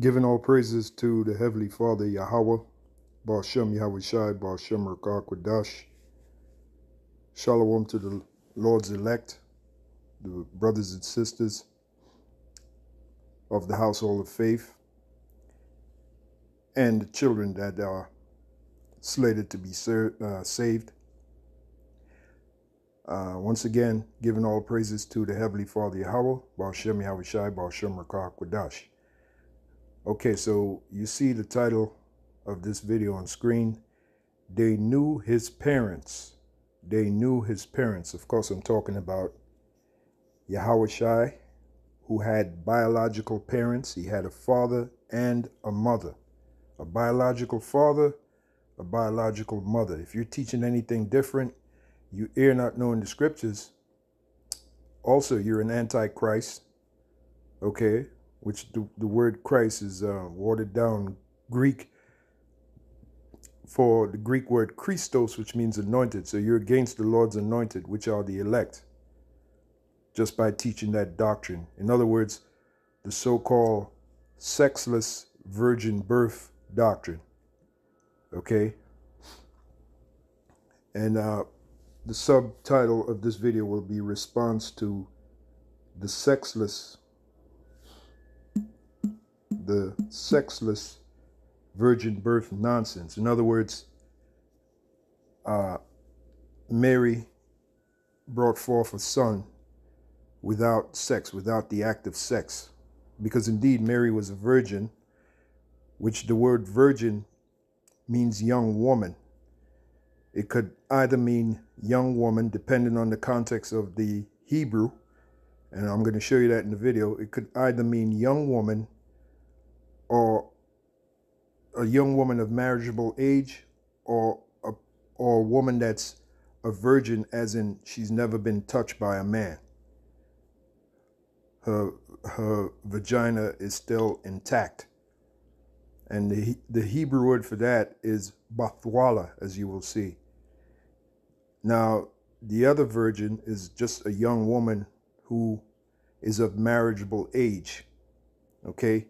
Giving all praises to the Heavenly Father, Yahweh, Bashem Yahweh Shai, Bashem Rakakwadash. Shalom to the Lord's elect, the brothers and sisters of the household of faith, and the children that are slated to be uh, saved. Uh, once again, giving all praises to the Heavenly Father Yahweh, Bashem Yahweh Shai, Bashem Rakakwadash. Okay, so you see the title of this video on screen. They knew his parents. They knew his parents. Of course, I'm talking about Yahweh Shai, who had biological parents. He had a father and a mother. A biological father, a biological mother. If you're teaching anything different, you err not knowing the scriptures. Also, you're an antichrist. Okay? Which the, the word Christ is uh, watered down Greek for the Greek word Christos, which means anointed. So you're against the Lord's anointed, which are the elect, just by teaching that doctrine. In other words, the so called sexless virgin birth doctrine. Okay? And uh, the subtitle of this video will be Response to the Sexless the sexless virgin birth nonsense. In other words, uh, Mary brought forth a son without sex, without the act of sex. Because indeed, Mary was a virgin, which the word virgin means young woman. It could either mean young woman, depending on the context of the Hebrew, and I'm going to show you that in the video. It could either mean young woman or a young woman of marriageable age or a, or a woman that's a virgin as in she's never been touched by a man. Her her vagina is still intact. And the the hebrew word for that is bathwala as you will see. Now the other virgin is just a young woman who is of marriageable age okay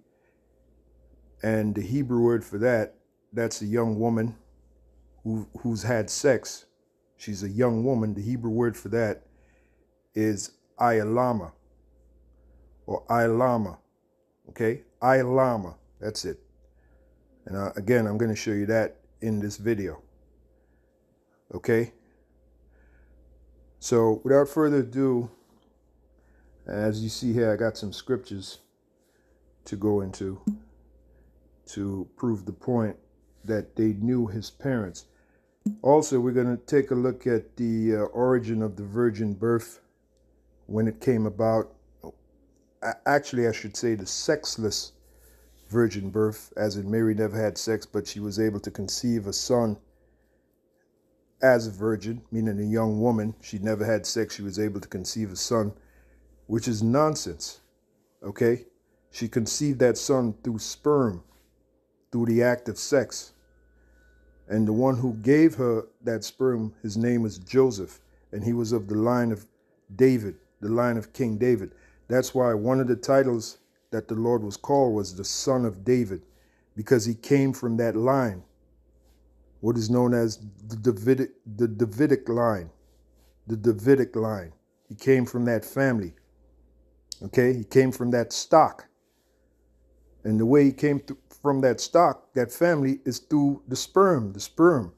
and the Hebrew word for that, that's a young woman who, who's had sex. She's a young woman. The Hebrew word for that is ayalama or ayalama. Okay? Ayalama. That's it. And uh, again, I'm going to show you that in this video. Okay? So without further ado, as you see here, I got some scriptures to go into to prove the point that they knew his parents. Also, we're going to take a look at the uh, origin of the virgin birth when it came about. Actually, I should say the sexless virgin birth, as in Mary never had sex, but she was able to conceive a son as a virgin, meaning a young woman. She never had sex, she was able to conceive a son, which is nonsense. Okay? She conceived that son through sperm through the act of sex. And the one who gave her that sperm, his name was Joseph, and he was of the line of David, the line of King David. That's why one of the titles that the Lord was called was the Son of David, because he came from that line, what is known as the Davidic, the Davidic line. The Davidic line. He came from that family. Okay, he came from that stock. And the way he came through, from that stock, that family, is through the sperm. The sperm.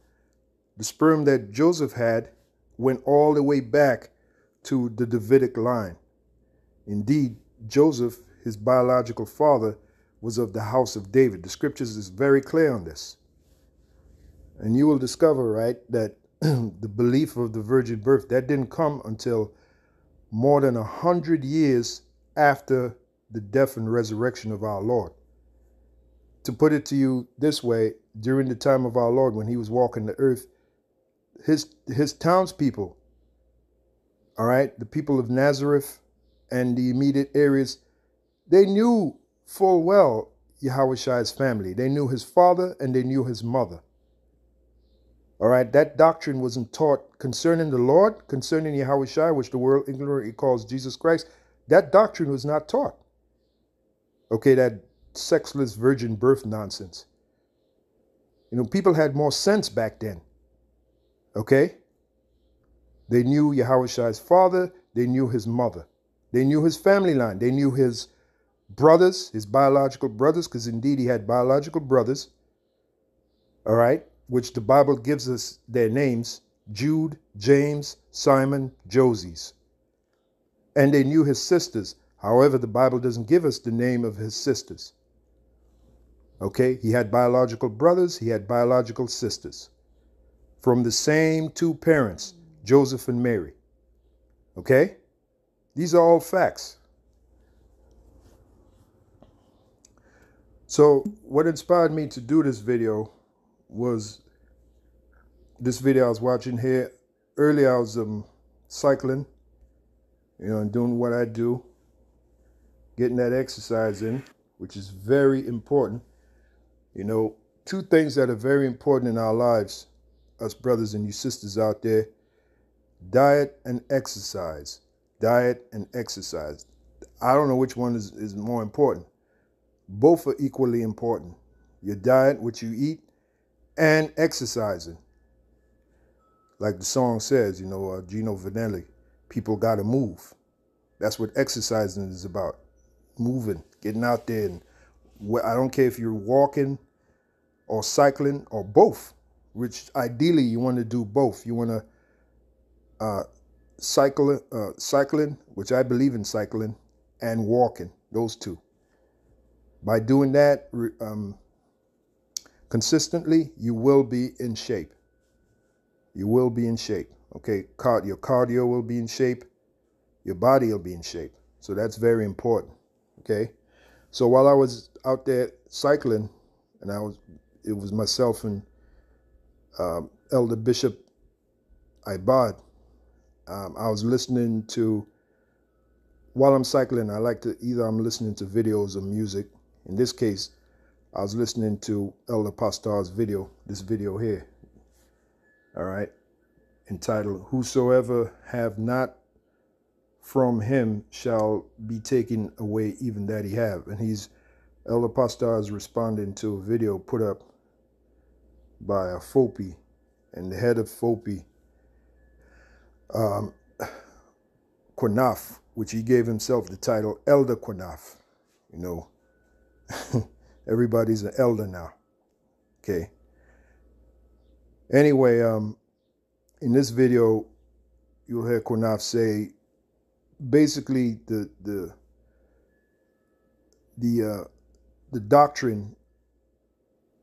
The sperm that Joseph had went all the way back to the Davidic line. Indeed, Joseph, his biological father, was of the house of David. The scriptures is very clear on this. And you will discover, right, that the belief of the virgin birth, that didn't come until more than a hundred years after the death and resurrection of our Lord to put it to you this way, during the time of our Lord, when he was walking the earth, his his townspeople, all right, the people of Nazareth and the immediate areas, they knew full well Yahweh's family. They knew his father and they knew his mother. All right, that doctrine wasn't taught concerning the Lord, concerning Yahweh which the world ignorantly calls Jesus Christ. That doctrine was not taught. Okay, that sexless virgin birth nonsense. You know, people had more sense back then. Okay? They knew Yahweh's father, they knew his mother, they knew his family line, they knew his brothers, his biological brothers, because indeed he had biological brothers, all right, which the Bible gives us their names Jude, James, Simon, Joses. And they knew his sisters. However, the Bible doesn't give us the name of his sisters. Okay, he had biological brothers, he had biological sisters from the same two parents, Joseph and Mary. Okay? These are all facts. So, what inspired me to do this video was this video I was watching here. Earlier, I was um, cycling, you know, and doing what I do, getting that exercise in, which is very important. You know, two things that are very important in our lives, us brothers and you sisters out there diet and exercise. Diet and exercise. I don't know which one is, is more important. Both are equally important. Your diet, what you eat, and exercising. Like the song says, you know, uh, Gino Vannelli, people got to move. That's what exercising is about. Moving, getting out there. And I don't care if you're walking or cycling or both, which ideally you want to do both. You want to uh, cycle, uh, cycling, which I believe in cycling, and walking, those two. By doing that um, consistently, you will be in shape. You will be in shape. Okay, your cardio will be in shape. Your body will be in shape. So that's very important. Okay. So while I was out there cycling, and I was, it was myself and um, Elder Bishop Ibad. Um, I was listening to, while I'm cycling, I like to either I'm listening to videos or music in this case, I was listening to Elder Pastor's video, this video here. All right. Entitled, Whosoever have not from him shall be taken away even that he have. And he's, Elder Pastor is responding to a video put up by a FOPI and the head of FOPI, um, Quanaf, which he gave himself the title Elder Quanaf. You know, Everybody's an elder now. Okay. Anyway, um, in this video, you'll hear Quanaf say basically the the the uh, the doctrine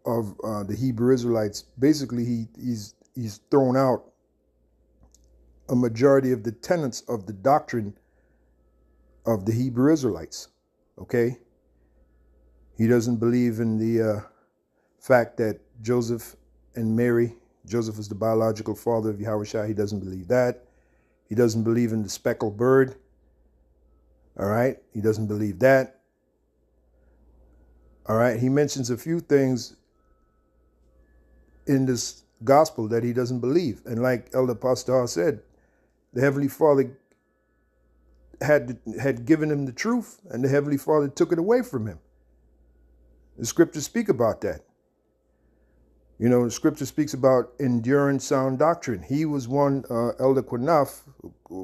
of uh, the Hebrew Israelites. Basically, he he's he's thrown out a majority of the tenets of the doctrine of the Hebrew Israelites. Okay, he doesn't believe in the uh, fact that Joseph and Mary, Joseph was the biological father of Yahweh He doesn't believe that. He doesn't believe in the speckled bird. All right. He doesn't believe that. All right. He mentions a few things in this gospel that he doesn't believe. And like Elder Pastor said, the Heavenly Father had had given him the truth, and the Heavenly Father took it away from him. The scriptures speak about that. You know, the scripture speaks about enduring sound doctrine. He was one, uh, Elder Quanaf,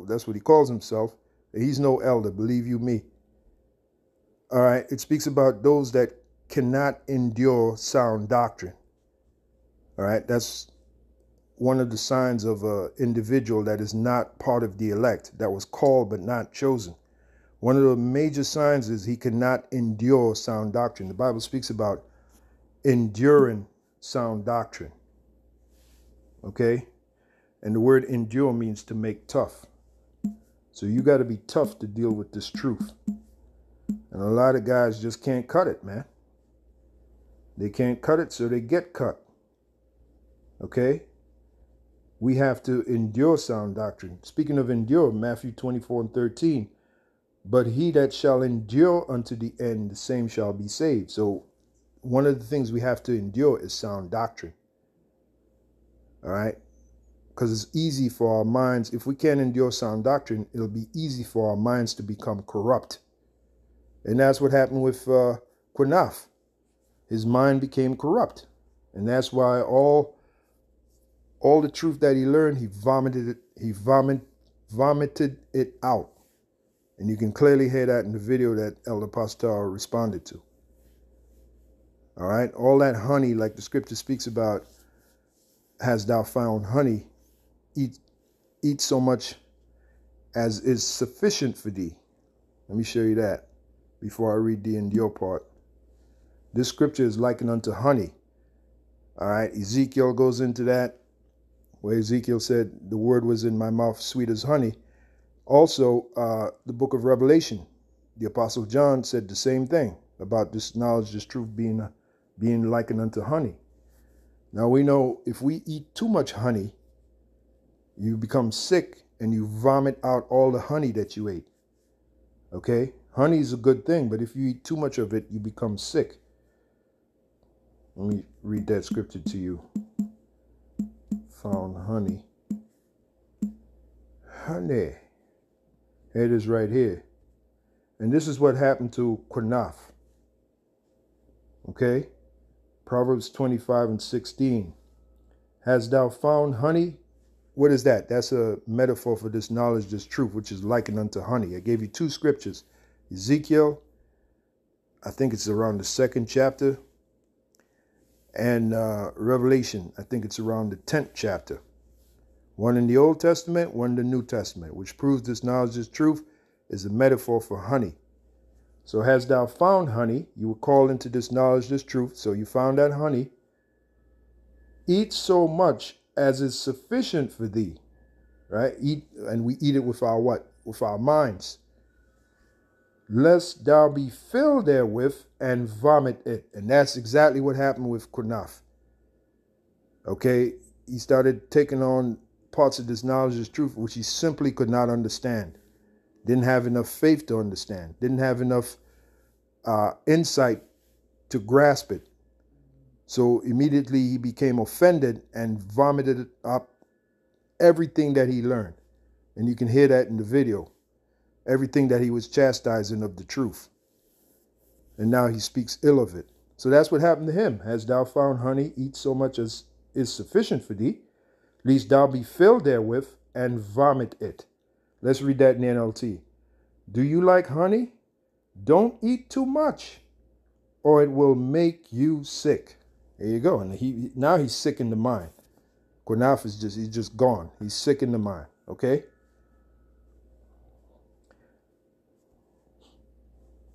that's what he calls himself. He's no elder, believe you me. All right, it speaks about those that cannot endure sound doctrine. All right, that's one of the signs of an individual that is not part of the elect, that was called but not chosen. One of the major signs is he cannot endure sound doctrine. The Bible speaks about enduring sound doctrine. Okay? And the word endure means to make tough. So you got to be tough to deal with this truth. And a lot of guys just can't cut it, man. They can't cut it, so they get cut. Okay? We have to endure sound doctrine. Speaking of endure, Matthew 24 and 13 but he that shall endure unto the end, the same shall be saved. So, one of the things we have to endure is sound doctrine. All right? Because it's easy for our minds, if we can't endure sound doctrine, it'll be easy for our minds to become corrupt. And that's what happened with uh, Qunaf. His mind became corrupt. And that's why all all the truth that he learned, he vomited it, he vomit, vomited it out. And you can clearly hear that in the video that Elder Pastor responded to. All right, all that honey, like the scripture speaks about, has thou found honey, eat, eat so much as is sufficient for thee. Let me show you that before I read the endure part. This scripture is likened unto honey. All right, Ezekiel goes into that, where Ezekiel said, The word was in my mouth sweet as honey. Also, uh, the book of Revelation, the Apostle John said the same thing about this knowledge, this truth being, being likened unto honey. Now we know if we eat too much honey, you become sick and you vomit out all the honey that you ate. Okay? Honey is a good thing, but if you eat too much of it, you become sick. Let me read that scripture to you. Found honey. Honey. It is right here. And this is what happened to Qunaf. Okay? Proverbs 25 and 16. Has thou found honey? What is that? That's a metaphor for this knowledge, this truth, which is likened unto honey. I gave you two scriptures Ezekiel, I think it's around the second chapter, and uh, Revelation, I think it's around the 10th chapter. One in the Old Testament, one in the New Testament, which proves this knowledge, this truth, is a metaphor for honey. So, hast thou found honey, you were called into this knowledge, this truth, so you found that honey. Eat so much as is sufficient for thee, right? Eat, and we eat it with our what? With our minds. Lest thou be filled therewith and vomit it. And that's exactly what happened with Qunaf. Okay, he started taking on parts of this knowledge, this truth, which he simply could not understand. Didn't have enough faith to understand. Didn't have enough uh, insight to grasp it. So immediately he became offended and vomited up everything that he learned. And you can hear that in the video. Everything that he was chastising of the truth. And now he speaks ill of it. So that's what happened to him. Has thou found honey, eat so much as is sufficient for thee, lest thou be filled therewith and vomit it. Let's read that in NLT. Do you like honey? Don't eat too much, or it will make you sick. There you go. And he now he's sick in the mind. Qunaf is just he's just gone. He's sick in the mind. Okay.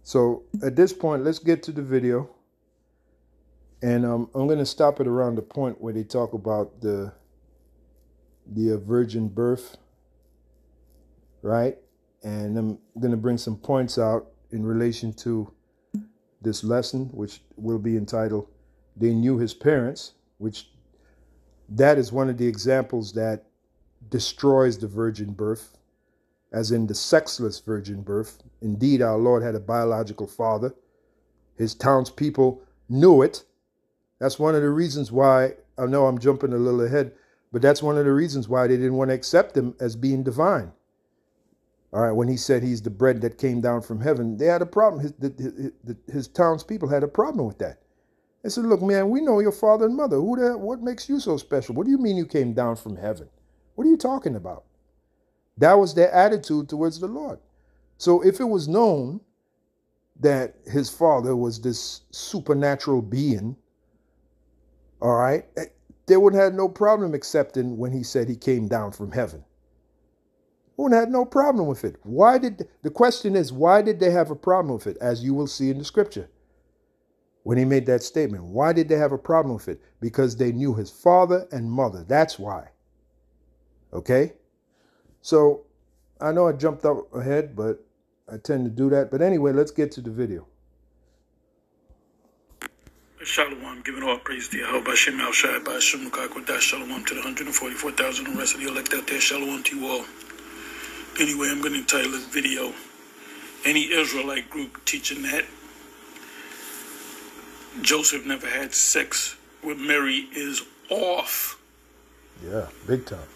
So at this point, let's get to the video. And um, I'm going to stop it around the point where they talk about the the uh, virgin birth, right? And I'm going to bring some points out in relation to this lesson, which will be entitled they knew his parents, which that is one of the examples that destroys the virgin birth, as in the sexless virgin birth. Indeed, our Lord had a biological father. His townspeople knew it. That's one of the reasons why, I know I'm jumping a little ahead, but that's one of the reasons why they didn't want to accept him as being divine. All right, when he said he's the bread that came down from heaven, they had a problem. His, his, his, his townspeople had a problem with that. They said, Look, man, we know your father and mother. Who the, what makes you so special? What do you mean you came down from heaven? What are you talking about? That was their attitude towards the Lord. So if it was known that his father was this supernatural being, all right, eh, they would have no problem accepting when he said he came down from heaven. Would have had no problem with it. Why did the question is why did they have a problem with it? As you will see in the scripture when he made that statement. Why did they have a problem with it? Because they knew his father and mother. That's why. Okay? So I know I jumped up ahead, but I tend to do that. But anyway, let's get to the video. Shalom, giving all praise to Yahweh, Bashem Al Shai, Bashem Mukakwadash, Shalom to the 144,000 and rest of the elect out there, Shalom to you all. Anyway, I'm going to title this video, Any Israelite Group Teaching That Joseph never had sex with Mary is off. Yeah, big time.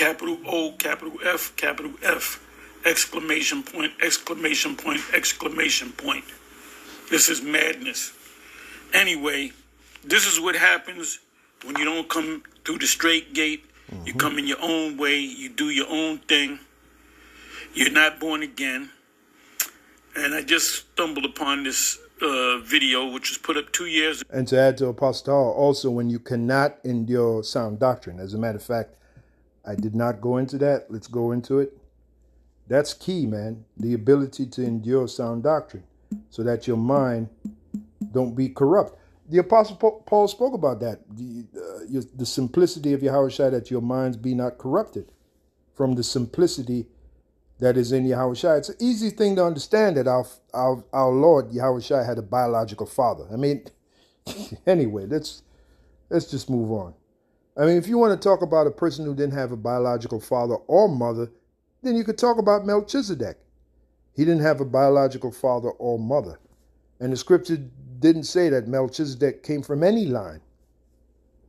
Capital O, capital F, capital F, exclamation point, exclamation point, exclamation point. This is madness. Anyway, this is what happens when you don't come through the straight gate. Mm-hmm. You come in your own way. You do your own thing. You're not born again. And I just stumbled upon this uh, video, which was put up two years. ago. And to add to Apostle, also when you cannot endure sound doctrine. As a matter of fact, I did not go into that. Let's go into it. That's key, man. The ability to endure sound doctrine so that your mind don't be corrupt. The Apostle Paul spoke about that. The, uh, your, the simplicity of Yahushua, that your minds be not corrupted from the simplicity that is in Yahushua. It's an easy thing to understand that our, our, our Lord Yahushua had a biological father. I mean, anyway, let's, let's just move on. I mean, if you want to talk about a person who didn't have a biological father or mother, then you could talk about Melchizedek. He didn't have a biological father or mother. And the scripture didn't say that Melchizedek came from any line,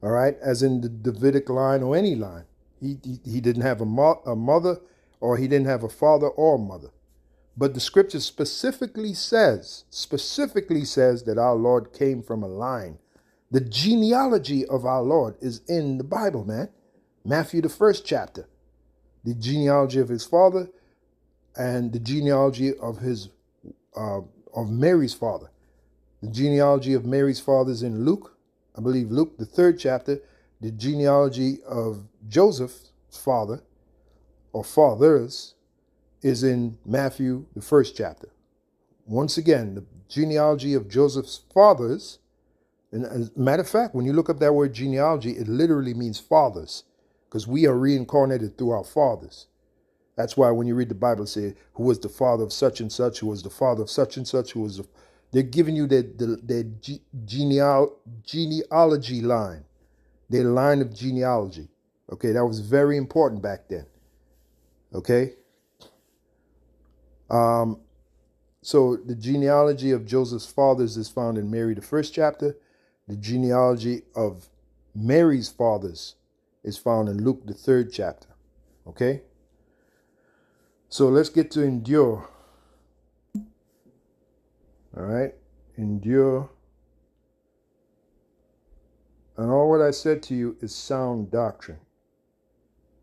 all right, as in the Davidic line or any line. He, he, he didn't have a, mo- a mother or he didn't have a father or mother. But the scripture specifically says, specifically says that our Lord came from a line. The genealogy of our Lord is in the Bible, man. Matthew, the first chapter. The genealogy of his father and the genealogy of his uh, of Mary's father. The genealogy of Mary's father is in Luke, I believe Luke, the third chapter. The genealogy of Joseph's father or fathers is in Matthew, the first chapter. Once again, the genealogy of Joseph's fathers, and as a matter of fact, when you look up that word genealogy, it literally means fathers, because we are reincarnated through our fathers. That's why when you read the Bible, say, who was the father of such and such, who was the father of such and such, who was the they're giving you their, their, their geneal, genealogy line, their line of genealogy. Okay, that was very important back then. Okay? Um, so the genealogy of Joseph's fathers is found in Mary, the first chapter. The genealogy of Mary's fathers is found in Luke, the third chapter. Okay? So let's get to endure. All right? Endure. And all what I said to you is sound doctrine.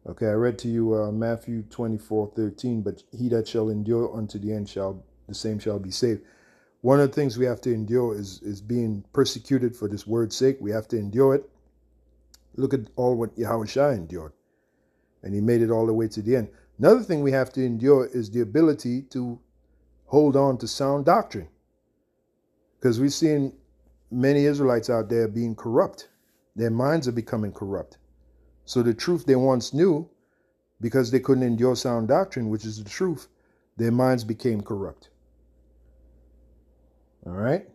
Okay, I read to you uh, Matthew 24, 13, but he that shall endure unto the end shall, the same shall be saved. One of the things we have to endure is, is being persecuted for this word's sake. We have to endure it. Look at all what Yahushua endured. And he made it all the way to the end. Another thing we have to endure is the ability to hold on to sound doctrine. Because we've seen many Israelites out there being corrupt. Their minds are becoming corrupt. So the truth they once knew, because they couldn't endure sound doctrine, which is the truth, their minds became corrupt. All right?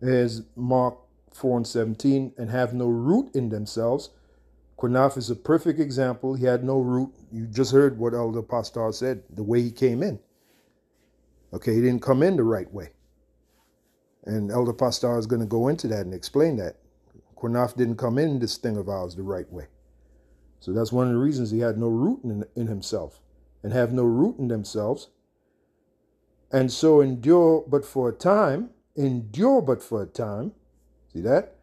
There's Mark 4 and 17, and have no root in themselves. Quinaf is a perfect example. He had no root. You just heard what Elder Pastor said, the way he came in. Okay, he didn't come in the right way. And Elder Pastor is going to go into that and explain that. Quinaf didn't come in this thing of ours the right way. So that's one of the reasons he had no root in, in himself and have no root in themselves. And so endure but for a time, endure but for a time. See that?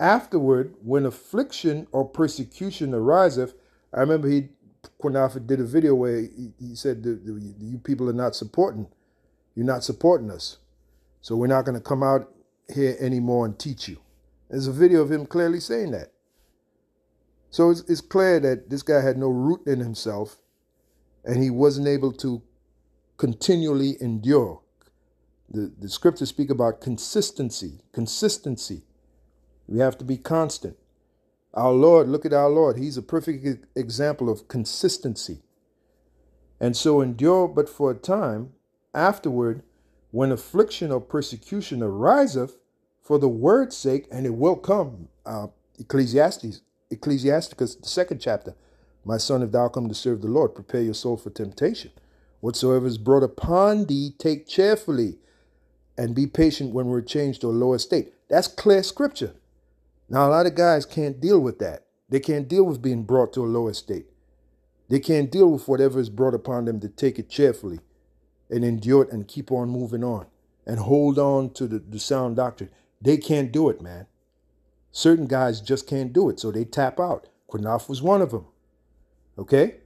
Afterward, when affliction or persecution ariseth, I remember he Quinafa did a video where he, he said, the, the, "You people are not supporting. You're not supporting us, so we're not going to come out here anymore and teach you." There's a video of him clearly saying that. So it's, it's clear that this guy had no root in himself and he wasn't able to continually endure. The, the scriptures speak about consistency, consistency. We have to be constant. Our Lord, look at our Lord. He's a perfect example of consistency. And so endure but for a time. Afterward, when affliction or persecution ariseth, for the word's sake, and it will come. Uh, Ecclesiastes, Ecclesiasticus, the second chapter. My son, if thou come to serve the Lord, prepare your soul for temptation. Whatsoever is brought upon thee, take cheerfully, and be patient when we're changed to a lower state. That's clear scripture. Now, a lot of guys can't deal with that. They can't deal with being brought to a lower state. They can't deal with whatever is brought upon them to take it cheerfully and endure it and keep on moving on. and hold on to the, the sound doctrine. They can't do it, man. Certain guys just can't do it, so they tap out. Quinaf was one of them. Okay?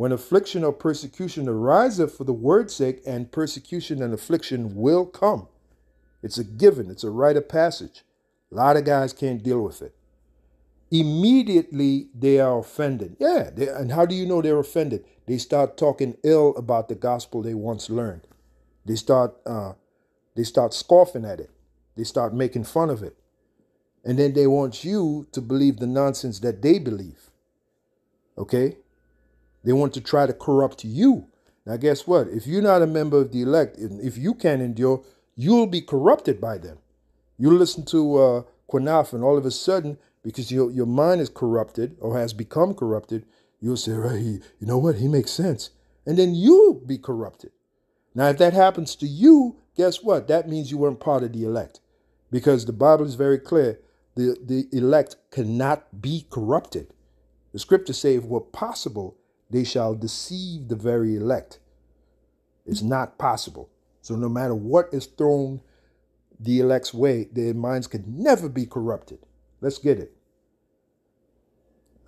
When affliction or persecution ariseth for the word's sake, and persecution and affliction will come. It's a given, it's a rite of passage. A lot of guys can't deal with it. Immediately they are offended. Yeah, they, and how do you know they're offended? They start talking ill about the gospel they once learned. They start uh, they start scoffing at it. They start making fun of it. And then they want you to believe the nonsense that they believe. Okay? They want to try to corrupt you. Now, guess what? If you're not a member of the elect, if you can't endure, you'll be corrupted by them. You listen to uh, Quinaf, and all of a sudden, because your, your mind is corrupted or has become corrupted, you'll say, right, you know what? He makes sense. And then you'll be corrupted. Now, if that happens to you, guess what? That means you weren't part of the elect. Because the Bible is very clear the, the elect cannot be corrupted. The scriptures say, if were possible, they shall deceive the very elect. It's not possible. So no matter what is thrown the elect's way, their minds could never be corrupted. Let's get it.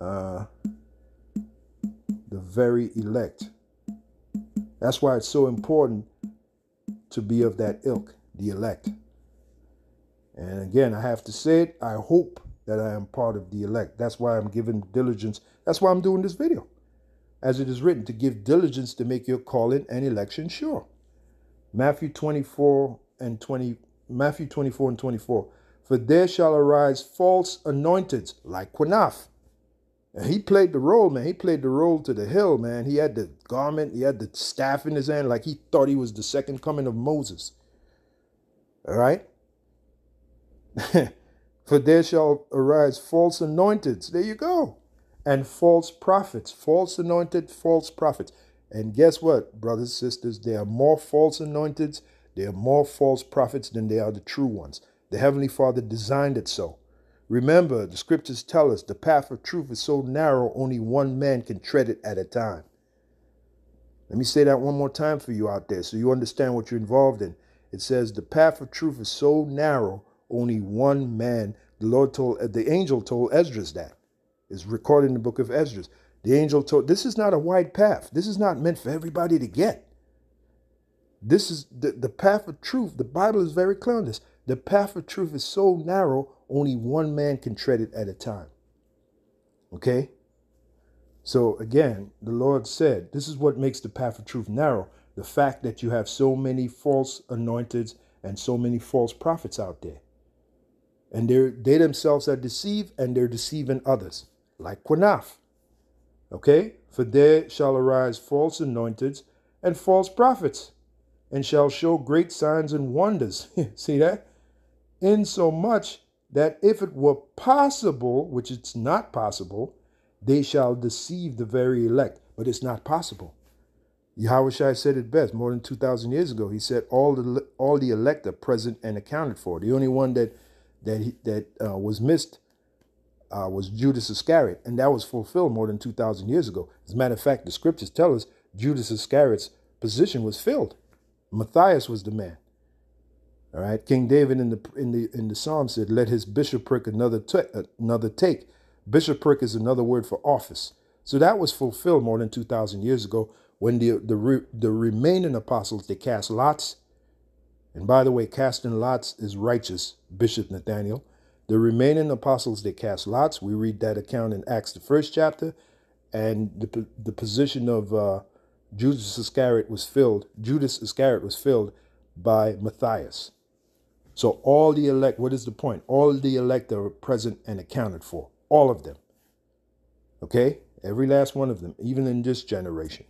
Uh, the very elect. That's why it's so important to be of that ilk, the elect. And again, I have to say it, I hope that I am part of the elect. That's why I'm giving diligence. That's why I'm doing this video. As it is written, to give diligence to make your calling and election sure. Matthew 24 and 20, Matthew 24 and 24. For there shall arise false anointeds like Quinaf. And he played the role, man. He played the role to the hill, man. He had the garment, he had the staff in his hand, like he thought he was the second coming of Moses. All right? For there shall arise false anointeds. There you go. And false prophets. False anointed, false prophets. And guess what, brothers, and sisters? There are more false anointeds, there are more false prophets than there are the true ones. The Heavenly Father designed it so. Remember, the scriptures tell us the path of truth is so narrow, only one man can tread it at a time. Let me say that one more time for you out there so you understand what you're involved in. It says the path of truth is so narrow, only one man. The Lord told, the angel told Esdras that. It's recorded in the book of Esdras. The angel told, this is not a wide path. This is not meant for everybody to get. This is the, the path of truth. The Bible is very clear on this. The path of truth is so narrow, only one man can tread it at a time. Okay? So again, the Lord said, this is what makes the path of truth narrow. The fact that you have so many false anointeds and so many false prophets out there. And they they themselves are deceived and they're deceiving others, like Quinaf. Okay? For there shall arise false anointeds and false prophets, and shall show great signs and wonders. See that? Insomuch that if it were possible, which it's not possible, they shall deceive the very elect. But it's not possible. Yahushua said it best more than 2,000 years ago. He said, all the, all the elect are present and accounted for. The only one that that he, that uh, was missed uh, was Judas Iscariot, and that was fulfilled more than 2,000 years ago. As a matter of fact, the scriptures tell us Judas Iscariot's position was filled. Matthias was the man. All right, King David in the in the in the psalm said, "Let his bishopric another another take." Bishopric is another word for office. So that was fulfilled more than 2,000 years ago when the the re, the remaining apostles they cast lots and by the way, casting lots is righteous, Bishop Nathaniel. The remaining apostles, they cast lots. We read that account in Acts, the first chapter. And the, the position of uh, Judas Iscariot was filled, Judas Iscariot was filled by Matthias. So all the elect, what is the point? All the elect are present and accounted for. All of them. Okay? Every last one of them, even in this generation.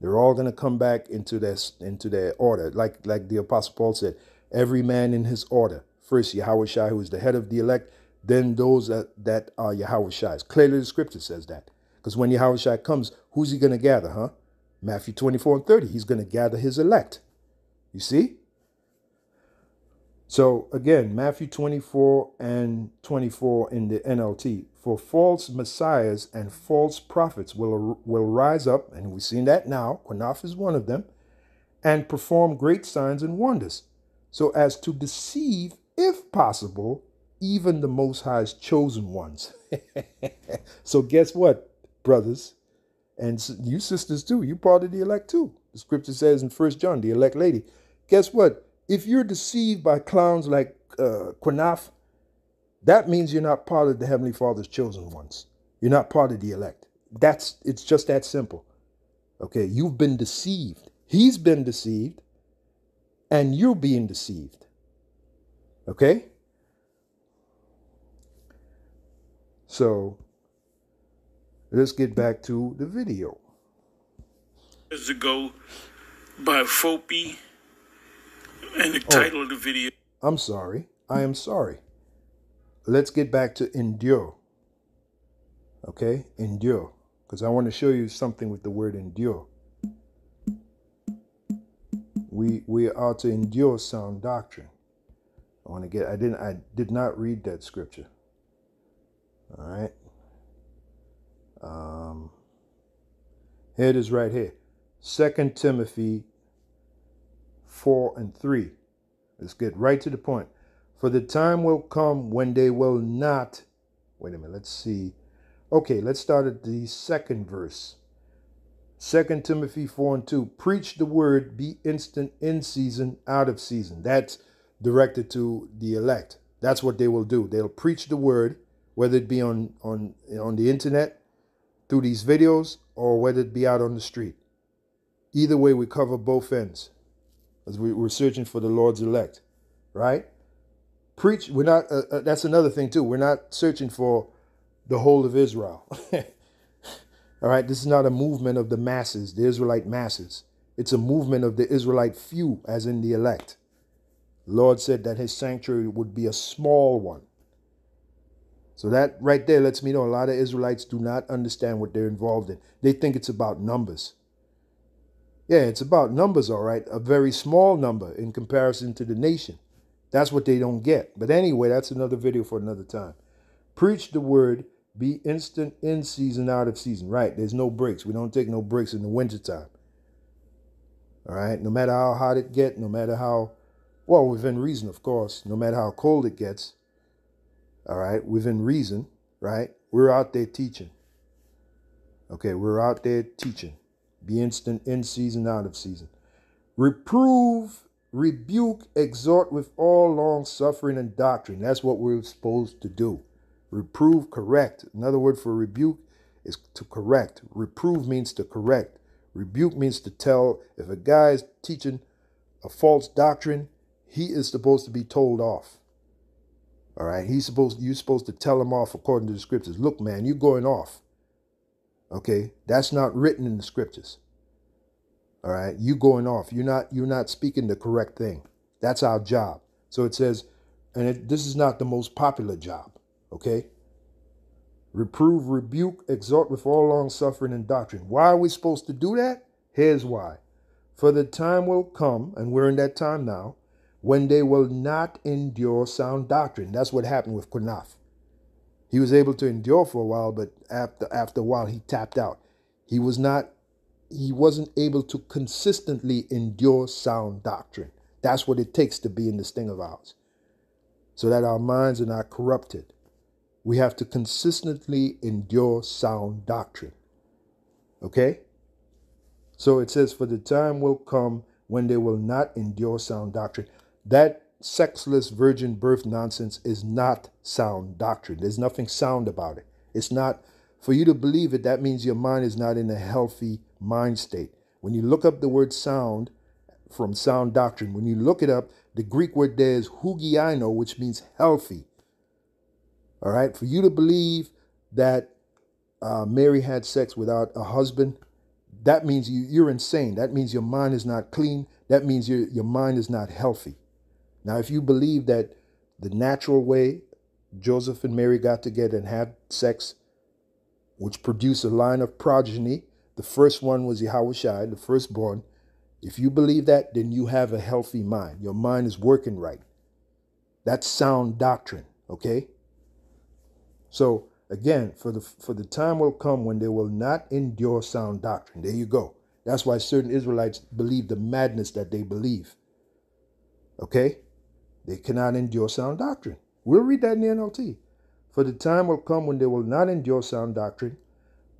They're all going to come back into this into their order, like like the Apostle Paul said. Every man in his order. First Yahweh who is the head of the elect, then those that, that are Yahweh Shai's. Clearly the scripture says that. Because when Yahweh comes, who's he going to gather, huh? Matthew 24 and 30. He's going to gather his elect. You see? So again, Matthew 24 and 24 in the NLT. For false messiahs and false prophets will, will rise up, and we've seen that now, Quinaf is one of them, and perform great signs and wonders. so as to deceive, if possible, even the Most High's chosen ones. so, guess what, brothers? And you sisters too, you part of the elect too. The scripture says in First John, the elect lady. Guess what? If you're deceived by clowns like uh, Quanaf, that means you're not part of the Heavenly Father's chosen ones. You're not part of the elect. That's it's just that simple. Okay, you've been deceived. He's been deceived, and you're being deceived. Okay? So let's get back to the video. Years ago by Fopi, and the oh, title of the video. I'm sorry. I am sorry. Let's get back to endure. Okay? Endure. Because I want to show you something with the word endure. We we are to endure sound doctrine. I want to get I didn't I did not read that scripture. All right. Um, here it is right here. Second Timothy 4 and 3. Let's get right to the point. For the time will come when they will not. Wait a minute, let's see. Okay, let's start at the second verse. Second Timothy 4 and 2. Preach the word, be instant in season, out of season. That's directed to the elect. That's what they will do. They'll preach the word whether it be on on on the internet through these videos or whether it be out on the street. Either way, we cover both ends as we, are searching for the Lord's elect, right? Preach. We're not. Uh, uh, that's another thing too. We're not searching for the whole of Israel. All right. This is not a movement of the masses, the Israelite masses. It's a movement of the Israelite few, as in the elect. Lord said that His sanctuary would be a small one. So that right there lets me know a lot of Israelites do not understand what they're involved in. They think it's about numbers. Yeah, it's about numbers, all right. A very small number in comparison to the nation. That's what they don't get. But anyway, that's another video for another time. Preach the word, be instant in season, out of season. Right, there's no breaks. We don't take no breaks in the wintertime. All right, no matter how hot it get, no matter how, well, within reason, of course, no matter how cold it gets, all right, within reason, right? We're out there teaching. Okay, we're out there teaching. Be instant in season, out of season. Reprove, rebuke, exhort with all long suffering and doctrine. That's what we're supposed to do. Reprove, correct. Another word for rebuke is to correct. Reprove means to correct. Rebuke means to tell. If a guy is teaching a false doctrine, he is supposed to be told off. All right. He's supposed you're supposed to tell him off according to the scriptures. Look, man, you're going off. Okay. That's not written in the scriptures. All right. You going off. You're not you're not speaking the correct thing. That's our job. So it says, and it, this is not the most popular job. Okay. Reprove, rebuke, exhort with all long suffering and doctrine. Why are we supposed to do that? Here's why. For the time will come, and we're in that time now, when they will not endure sound doctrine. That's what happened with Kunaf. He was able to endure for a while, but after after a while he tapped out. He was not he wasn't able to consistently endure sound doctrine. That's what it takes to be in this thing of ours. So that our minds are not corrupted. We have to consistently endure sound doctrine. Okay? So it says, For the time will come when they will not endure sound doctrine. That sexless virgin birth nonsense is not sound doctrine. There's nothing sound about it. It's not, for you to believe it, that means your mind is not in a healthy mind state. When you look up the word sound from sound doctrine, when you look it up, the Greek word there is hugiaino, which means healthy. All right, for you to believe that uh, Mary had sex without a husband, that means you, you're insane. That means your mind is not clean. That means your, your mind is not healthy. Now, if you believe that the natural way Joseph and Mary got together and had sex, which produced a line of progeny, the first one was Yahushua, the firstborn. If you believe that, then you have a healthy mind. Your mind is working right. That's sound doctrine, okay? So again, for the for the time will come when they will not endure sound doctrine. There you go. That's why certain Israelites believe the madness that they believe. Okay? They cannot endure sound doctrine. We'll read that in the NLT. For the time will come when they will not endure sound doctrine,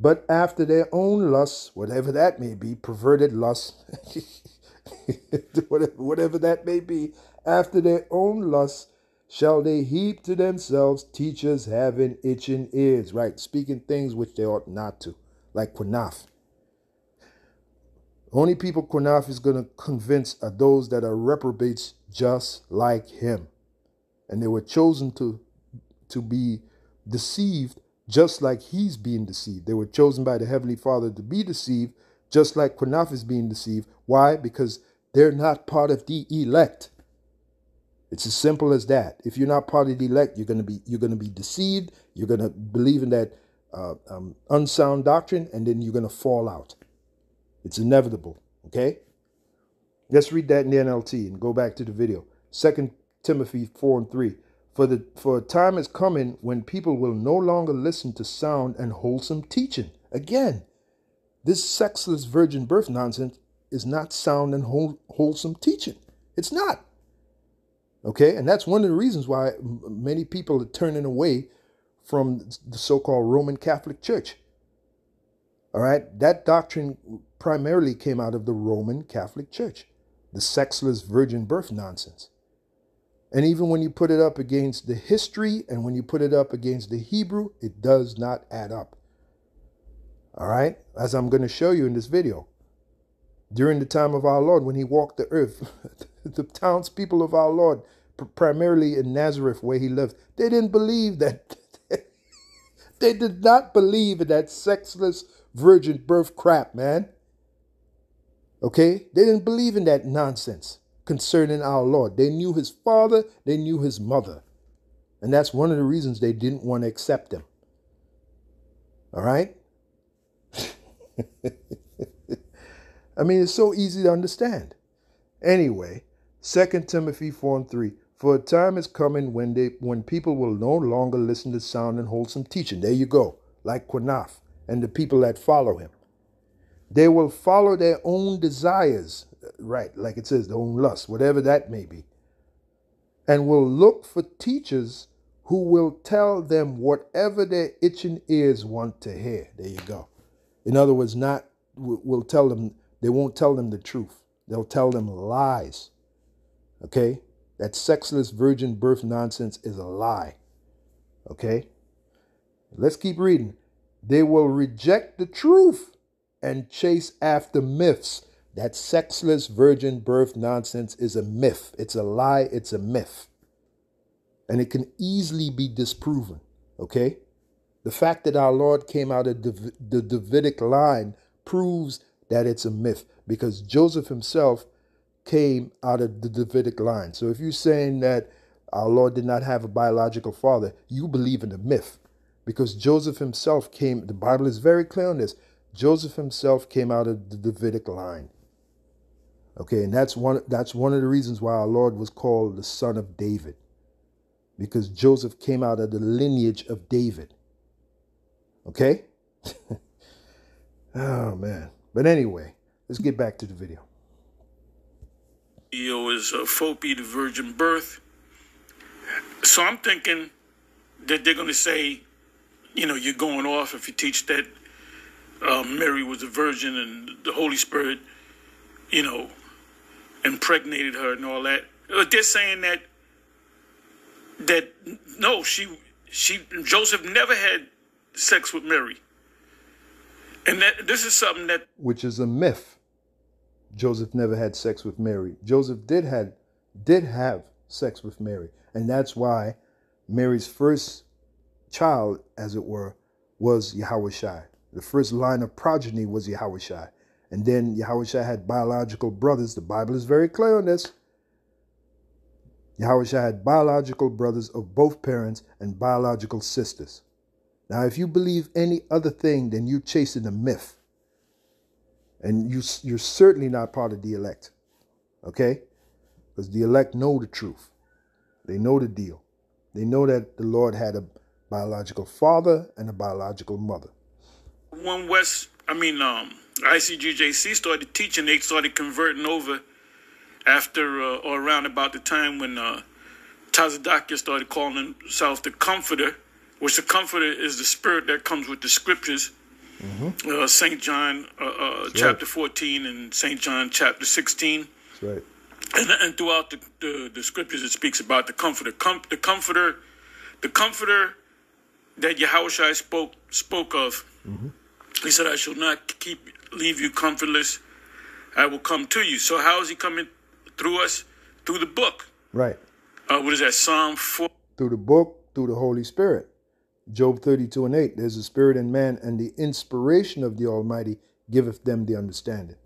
but after their own lusts, whatever that may be, perverted lusts, whatever, whatever that may be, after their own lusts, shall they heap to themselves teachers having itching ears, right? Speaking things which they ought not to, like Quanaf. Only people Quanaf is going to convince are those that are reprobates just like him. And they were chosen to, to be deceived just like he's being deceived. They were chosen by the Heavenly Father to be deceived, just like Quanaf is being deceived. Why? Because they're not part of the elect. It's as simple as that. If you're not part of the elect, you're gonna be you're gonna be deceived. You're gonna believe in that uh, um, unsound doctrine, and then you're gonna fall out. It's inevitable. Okay. Let's read that in the NLT and go back to the video. Second Timothy four and three. For the for a time is coming when people will no longer listen to sound and wholesome teaching. Again, this sexless virgin birth nonsense is not sound and whole, wholesome teaching. It's not. Okay, and that's one of the reasons why many people are turning away from the so called Roman Catholic Church. All right, that doctrine primarily came out of the Roman Catholic Church, the sexless virgin birth nonsense. And even when you put it up against the history and when you put it up against the Hebrew, it does not add up. All right, as I'm going to show you in this video. During the time of our Lord, when he walked the earth, the townspeople of our Lord, primarily in Nazareth where he lived, they didn't believe that. they did not believe in that sexless virgin birth crap, man. Okay? They didn't believe in that nonsense concerning our Lord. They knew his father, they knew his mother. And that's one of the reasons they didn't want to accept him. All right? I mean, it's so easy to understand. Anyway, 2 Timothy 4 and 3. For a time is coming when they when people will no longer listen to sound and wholesome teaching. There you go, like Quanaf and the people that follow him. They will follow their own desires, right, like it says, their own lust, whatever that may be, and will look for teachers who will tell them whatever their itching ears want to hear. There you go. In other words, not will tell them they won't tell them the truth. They'll tell them lies. Okay? That sexless virgin birth nonsense is a lie. Okay? Let's keep reading. They will reject the truth and chase after myths. That sexless virgin birth nonsense is a myth. It's a lie. It's a myth. And it can easily be disproven. Okay? The fact that our Lord came out of the Davidic line proves that it's a myth because Joseph himself came out of the Davidic line. So if you're saying that our Lord did not have a biological father, you believe in a myth because Joseph himself came, the Bible is very clear on this. Joseph himself came out of the Davidic line. Okay, and that's one that's one of the reasons why our Lord was called the son of David. Because Joseph came out of the lineage of David. Okay? oh man. But anyway, let's get back to the video. Video is a Phopie, the virgin birth. So I'm thinking that they're going to say, you know, you're going off if you teach that um, Mary was a virgin and the Holy Spirit, you know, impregnated her and all that. But they're saying that that no, she she Joseph never had sex with Mary. And that this is something that which is a myth. Joseph never had sex with Mary. Joseph did had did have sex with Mary, and that's why Mary's first child, as it were, was Yahushua. The first line of progeny was Yahushua. And then Yahushua had biological brothers. The Bible is very clear on this. Yahushua had biological brothers of both parents and biological sisters. Now, if you believe any other thing, then you're chasing a myth. And you, you're certainly not part of the elect. Okay? Because the elect know the truth. They know the deal. They know that the Lord had a biological father and a biological mother. One West, I mean, um, ICGJC started teaching, they started converting over after uh, or around about the time when uh, started calling himself the Comforter, which the Comforter is the spirit that comes with the scriptures. Mm-hmm. Uh, St. John uh, uh, chapter right. 14 and St. John chapter 16. That's right. And, and throughout the, the, the, scriptures, it speaks about the Comforter. Com- the Comforter, the Comforter that Yahushua spoke spoke of. Mm-hmm. He said, "I shall not keep leave you comfortless. I will come to you." So how is he coming through us? Through the book. Right. Uh, what is that? Psalm 4. Through the book, through the Holy Spirit. Job 32 and 8. There's a spirit in man, and the inspiration of the Almighty giveth them the understanding.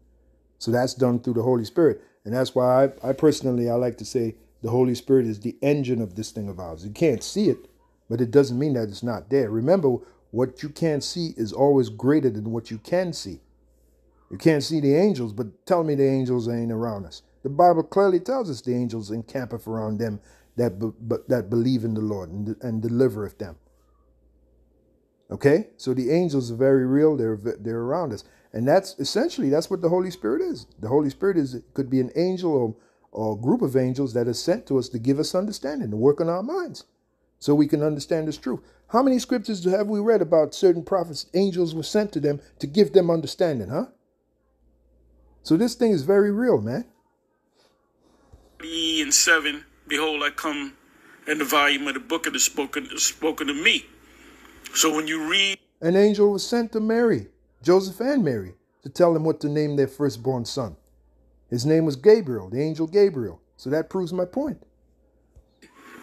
So that's done through the Holy Spirit. And that's why I, I personally I like to say the Holy Spirit is the engine of this thing of ours. You can't see it, but it doesn't mean that it's not there. Remember, what you can't see is always greater than what you can see. You can't see the angels, but tell me the angels ain't around us. The Bible clearly tells us the angels encampeth around them that be, that believe in the Lord and, and delivereth them. Okay, so the angels are very real. They're they're around us, and that's essentially that's what the Holy Spirit is. The Holy Spirit is could be an angel or or a group of angels that is sent to us to give us understanding, to work on our minds, so we can understand this truth. How many scriptures have we read about certain prophets? Angels were sent to them to give them understanding, huh? So this thing is very real, man E and 7, Behold, I come in the volume of the book of the spoken, spoken to me. So when you read. An angel was sent to Mary, Joseph and Mary, to tell them what to name their firstborn son. His name was Gabriel, the angel Gabriel. So that proves my point.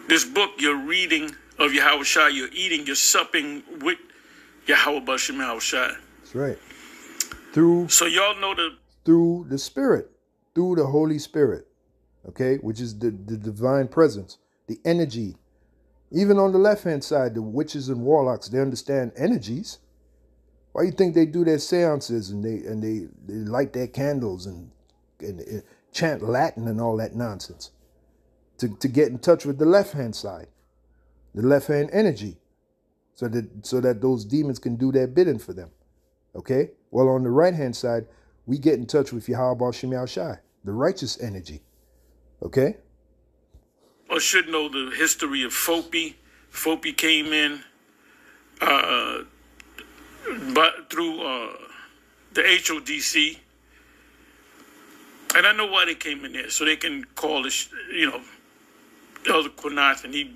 This book you're reading of Yahweh Shai, you're eating, you're supping with Yahweh Bashim Shai. That's right. Through So y'all know the through the Spirit, through the Holy Spirit okay, which is the, the divine presence, the energy. Even on the left hand side, the witches and warlocks, they understand energies. Why do you think they do their seances and they and they, they light their candles and, and, and chant Latin and all that nonsense? To, to get in touch with the left hand side, the left hand energy, so that so that those demons can do their bidding for them. Okay? Well, on the right hand side, we get in touch with Yahweh Shem Shai, the righteous energy. Okay? Or should know the history of FOPI. FOPI came in uh, but through uh, the HODC. And I know why they came in there, so they can call this, you know, Elder Quanath, and he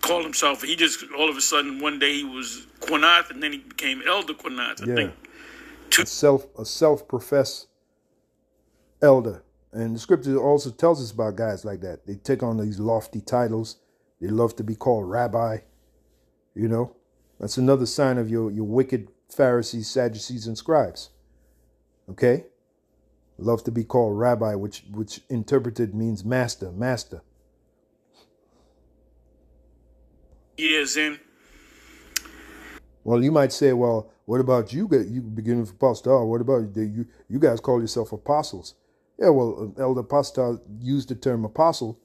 called himself. He just all of a sudden one day he was Quanath, and then he became Elder Quanath. I yeah. think. A self a self professed elder. And the scripture also tells us about guys like that. They take on these lofty titles. They love to be called rabbi. You know, that's another sign of your, your wicked Pharisees, Sadducees, and scribes. Okay? Love to be called rabbi, which which interpreted means master, master. Years in. Well, you might say, well, what about you? You beginning with apostle? What about you? You guys call yourself apostles? Yeah, well, Elder Pastor used the term apostle.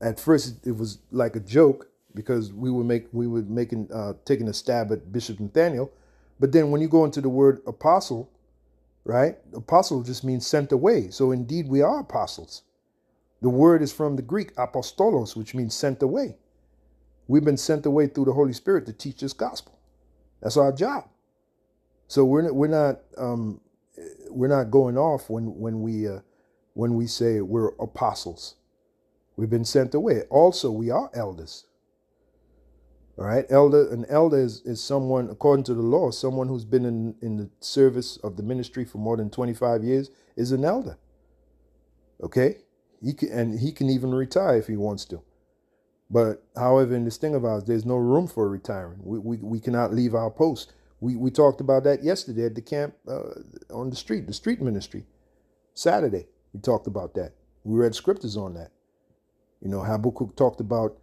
At first, it was like a joke because we were make we were making uh, taking a stab at Bishop Nathaniel, but then when you go into the word apostle, right? Apostle just means sent away. So indeed, we are apostles. The word is from the Greek apostolos, which means sent away. We've been sent away through the Holy Spirit to teach this gospel. That's our job. So we're not, we're not um, we're not going off when when we uh, when we say we're apostles. We've been sent away. Also, we are elders. All right, elder. An elder is, is someone, according to the law, someone who's been in, in the service of the ministry for more than 25 years is an elder. Okay? He can, and he can even retire if he wants to. But however, in this thing of ours, there's no room for retiring. We, we, we cannot leave our post. We, we talked about that yesterday at the camp uh, on the street, the street ministry. Saturday, we talked about that. We read scriptures on that. You know, Habakkuk talked about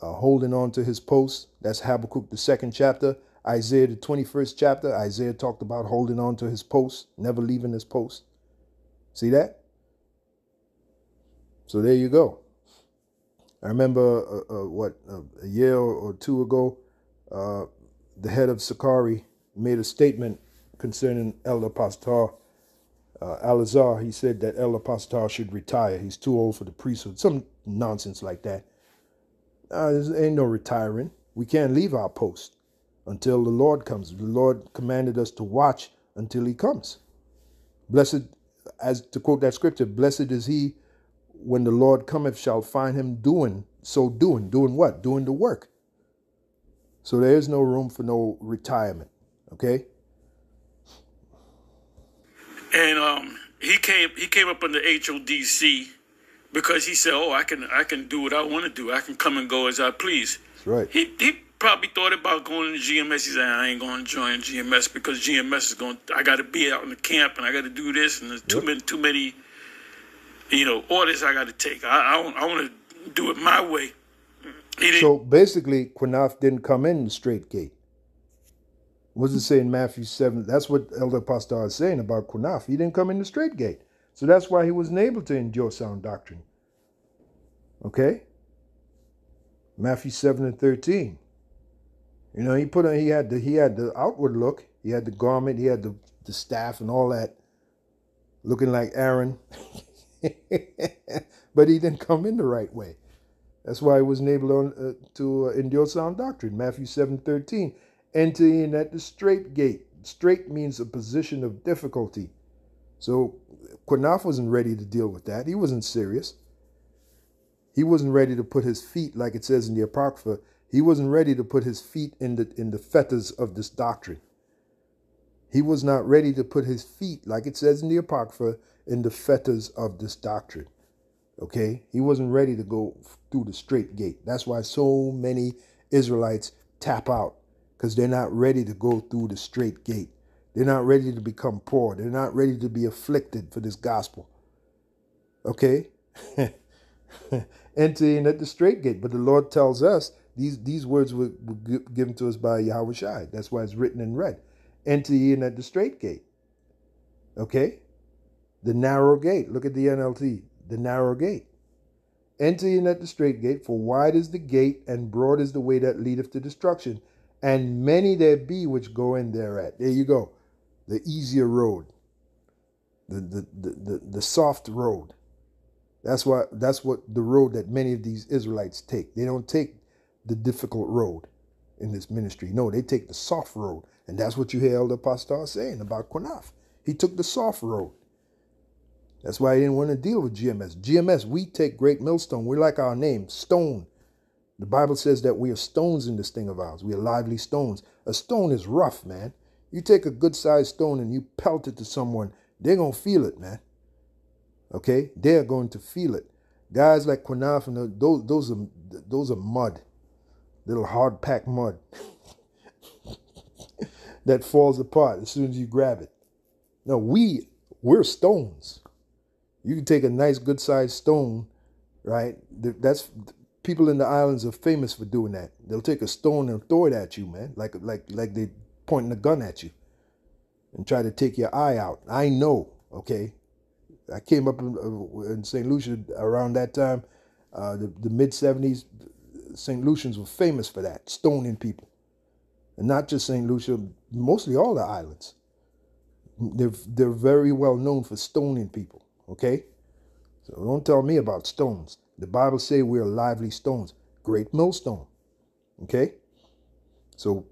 uh, holding on to his post. That's Habakkuk, the second chapter. Isaiah, the 21st chapter, Isaiah talked about holding on to his post, never leaving his post. See that? So there you go. I remember uh, uh, what uh, a year or two ago, uh, the head of Sicarii made a statement concerning El uh, Alazar. He said that El Pastor should retire. He's too old for the priesthood. Some nonsense like that. There ain't no retiring. We can't leave our post until the Lord comes. The Lord commanded us to watch until he comes. Blessed, as to quote that scripture, blessed is he when the Lord cometh shall find him doing, so doing. Doing what? Doing the work. So there is no room for no retirement. Okay? And um, he came he came up under HODC because he said, "Oh, I can I can do what I want to do. I can come and go as I please." That's right. He he probably thought about going to GMS. He said, "I ain't going to join GMS because GMS is going. I got to be out in the camp and I got to do this and there's too Yep. many too many, you know, orders I got to take. I I, want- I want to do it my way." So basically, Quinaf didn't come in the straight gate. Does it say in Matthew 7? That's what Elder Pastor is saying about Quinaf. He didn't come in the straight gate. So that's why he wasn't able to endure sound doctrine. Okay? Matthew 7 and 13. You know, he put on he had the he had the outward look, he had the garment, he had the, the staff and all that, looking like Aaron. but he didn't come in the right way. That's why he wasn't able to, uh, to uh, endure sound doctrine. Matthew seven thirteen. Enter in at the straight gate. Straight means a position of difficulty. So Quinaf wasn't ready to deal with that. He wasn't serious. He wasn't ready to put his feet, like it says in the Apocrypha, he wasn't ready to put his feet in the in the fetters of this doctrine. He was not ready to put his feet, like it says in the Apocrypha, in the fetters of this doctrine. Okay? He wasn't ready to go through the straight gate. That's why so many Israelites tap out because they're not ready to go through the straight gate. They're not ready to become poor. They're not ready to be afflicted for this gospel. Okay? Enter in at the straight gate. But the Lord tells us these, these words were, were given to us by Yahweh Shai. That's why it's written in red. Enter in at the straight gate. Okay? The narrow gate. Look at the NLT. The narrow gate. Enter in at the straight gate, for wide is the gate, and broad is the way that leadeth to destruction, and many there be which go in thereat. There you go. The easier road. The the, the, the, the soft road. That's what that's what the road that many of these Israelites take. They don't take the difficult road in this ministry. No, they take the soft road. And that's what you hear Elder Pastor saying about Quanaf. He took the soft road. That's why he didn't want to deal with GMS. GMS, we take great millstone. We're like our name, stone. The Bible says that we are stones in this thing of ours. We are lively stones. A stone is rough, man. You take a good sized stone and you pelt it to someone, they're going to feel it, man. Okay? They're going to feel it. Guys like Quanaf and those, those are those are mud, little hard packed mud that falls apart as soon as you grab it. No, we we're stones. You can take a nice, good sized stone, right? That's people in the islands are famous for doing that. They'll take a stone and throw it at you, man, like like like they pointing a gun at you, and try to take your eye out. I know, okay. I came up in, uh, St. Lucia around that time, uh, the, the mid '70s. St. Lucians were famous for that, stoning people, and not just St. Lucia, mostly all the islands. They're they're very well known for stoning people. Okay, so don't tell me about stones. The Bible say we're lively stones, great millstone. Okay, so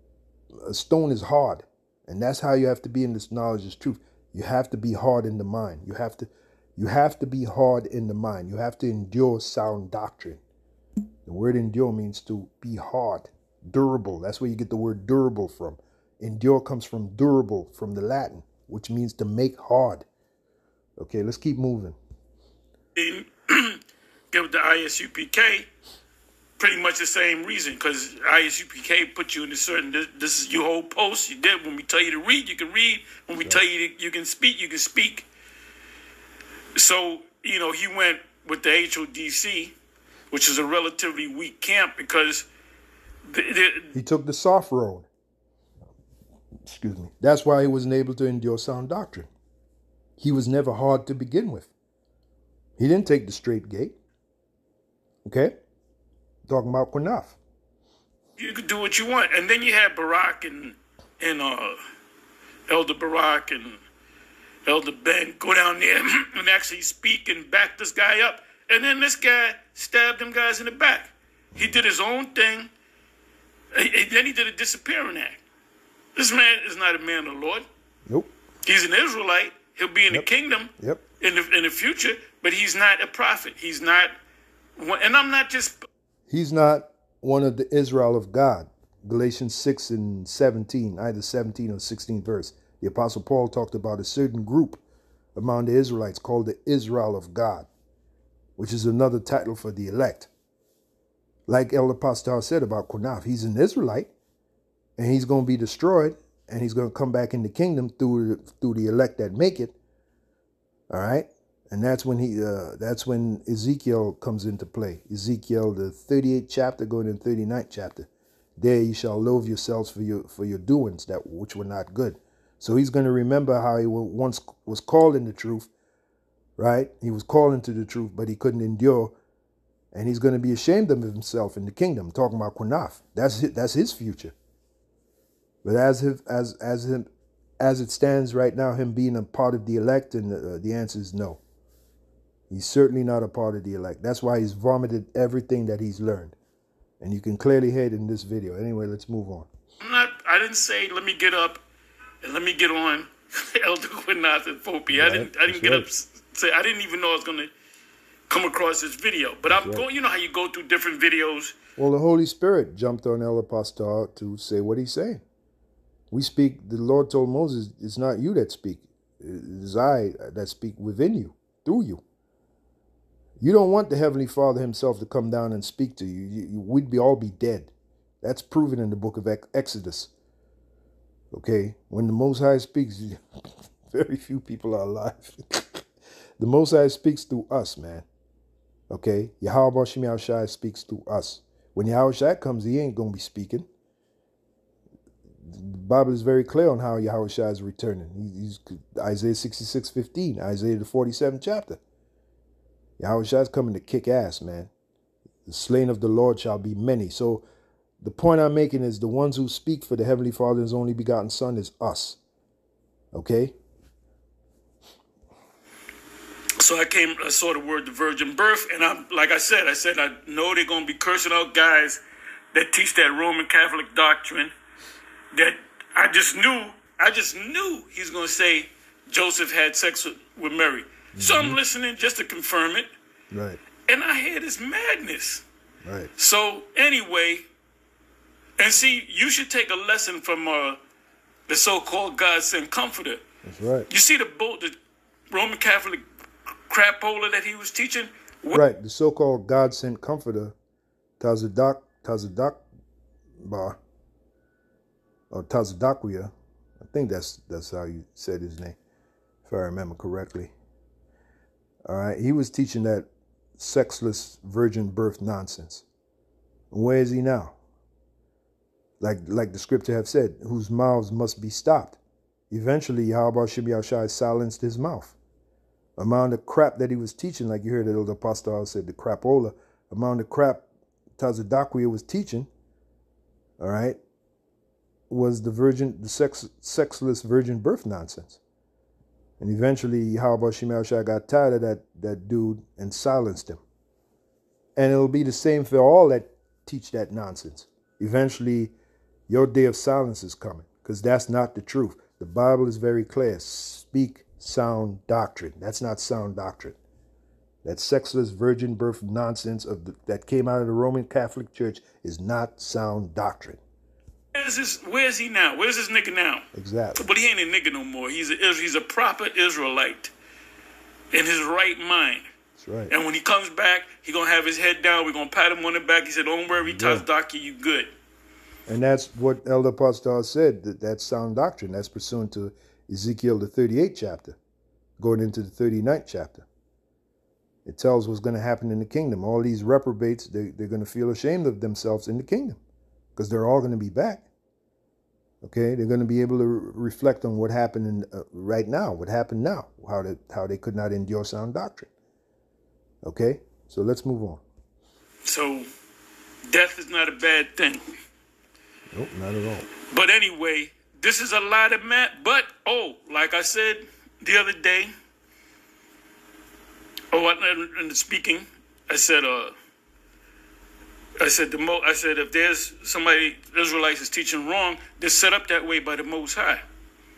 a stone is hard, and that's how you have to be in this knowledge is truth. You have to be hard in the mind. You have to, you have to be hard in the mind. You have to endure sound doctrine. The word endure means to be hard, durable. That's where you get the word durable from. Endure comes from durable, from the Latin, which means to make hard. Okay, let's keep moving. give the ISUPK pretty much the same reason because ISUPK put you in a certain this, this is your whole post you did when we tell you to read you can read when we tell you to, you can speak you can speak so you know he went with the HODC which is a relatively weak camp because the, the, He took the soft road. Excuse me. That's why he wasn't able to endure sound doctrine. He was never hard to begin with. He didn't take the straight gate. Okay? Talking about Quanaf. you could do what you want. And then you had Barack and and uh, Elder Barack and Elder Ben go down there and actually speak and back this guy up. And then this guy stabbed them guys in the back. He did his own thing. And then he did a disappearing act. This man is not a man of the Lord. Nope. He's an Israelite. He'll be in Yep. the kingdom Yep. in the in the future, but he's not a prophet. He's not. And I'm not just He's not one of the Israel of God. Galatians 6 and 17, either 17 or 16 verse. The Apostle Paul talked about a certain group among the Israelites called the Israel of God, which is another title for the elect. Like Elder Pastor said about Kunaf, he's an Israelite and he's going to be destroyed and he's going to come back in the kingdom through, through the elect that make it. All right and that's when he uh, that's when Ezekiel comes into play. Ezekiel the 38th chapter going into 39th chapter. There you shall loathe yourselves for your for your doings that which were not good. So he's going to remember how he once was called in the truth, right? He was called into the truth, but he couldn't endure, and he's going to be ashamed of himself in the kingdom. talking about Kunaf, that's his, that's his future. But as his, as as him as it stands right now, him being a part of the elect, and uh, the answer is no. He's certainly not a part of the elect. That's why he's vomited everything that he's learned. And you can clearly hear it in this video. Anyway, let's move on. I'm not. I didn't say let me get up and let me get on Elder Quinath and Fopi. I didn't. I didn't that's get right. up. Say I didn't even know I was gonna come across this video. But I'm right. going. You know how you go through different videos. Well, the Holy Spirit jumped on El Pastor to say what he's saying. We speak, the Lord told Moses, it's not you that speak, it is I that speak within you, through you. You don't want the Heavenly Father himself to come down and speak to you. you, you we'd be all be dead. That's proven in the book of Exodus. Okay, when the Most High speaks, very few people are alive. the Most High speaks through us, man. Okay, Yahweh Shem Shai speaks through us. When Yahweh Shai comes, he ain't gonna be speaking. Bible is very clear on how Yahweh is returning. He- He's Isaiah 66, 15, Isaiah the 47th chapter. Yahweh is coming to kick ass, man. The slain of the Lord shall be many. So the point I'm making is the ones who speak for the Heavenly Father and His only begotten Son is us. Okay? So I came. I saw the word the virgin birth, and I'm like I said. I said I know they're gonna be cursing out guys that teach that Roman Catholic doctrine. That I just knew. I just knew he's gonna say Joseph had sex with, with Mary. So I'm listening just to confirm it, Right, and I hear this madness. right. So anyway, and see, you should take a lesson from uh, the so-called God sent comforter. That's right. You see the boat, the Roman Catholic crapola that he was teaching. Right, the so-called God sent comforter, Tazadak Tazadakba, or. I think that's that's how you said his name, if I remember correctly. All right, he was teaching that sexless virgin birth nonsense. Where is he now? Like like the scripture have said, whose mouths must be stopped. Eventually, Yahweh Shai silenced his mouth amount of crap that he was teaching, like you heard the elder apostle said, the crapola, amount of crap Tazadakwia was teaching, all right, was the virgin, the sex, sexless virgin birth nonsense. And eventually, about Shemal got tired of that, that dude and silenced him. And it'll be the same for all that teach that nonsense. Eventually, your day of silence is coming because that's not the truth. The Bible is very clear. Speak sound doctrine. That's not sound doctrine. That sexless virgin birth nonsense of the, that came out of the Roman Catholic Church is not sound doctrine. Where's this? Where's he now? Where's this nigga now? Exactly. But he ain't a nigga no more. He's a he's a proper Israelite in his right mind. That's right. And when he comes back, he gonna have his head down. We're gonna pat him on the back. He said, "Don't worry, Yeah. Tazdaki, you good." And that's what Elder Pastor said, that that's sound doctrine. That's pursuant to Ezekiel, the 38th chapter, going into the 39th chapter. It tells what's going to happen in the kingdom. All these reprobates, they, they're going to feel ashamed of themselves in the kingdom because they're all going to be back. Okay, they're going to be able to re- reflect on what happened in, uh, right now, what happened now, how they, how they could not endure sound doctrine. Okay, so let's move on. So, death is not a bad thing. Nope, not at all. But anyway, this is a lot of man. But oh, like I said the other day, oh, in speaking, I said, uh, I said the mo. I said if there's somebody Israelites is teaching wrong, they're set up that way by the Most High.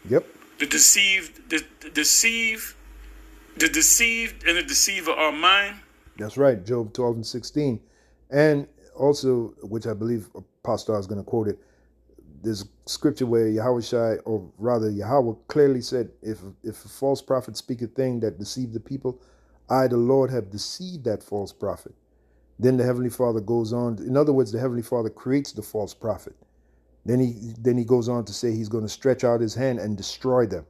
Yep. The deceived, the, the deceive, the deceived, and the deceiver are mine. That's right. Job 12 and 16. And also, which I believe Apostle is going to quote it, there's scripture where Yahweh Shai, or rather Yahweh clearly said, if if a false prophet speak a thing that deceive the people, I, the Lord, have deceived that false prophet. Then the Heavenly Father goes on. In other words, the Heavenly Father creates the false prophet. Then he then he goes on to say he's going to stretch out his hand and destroy them.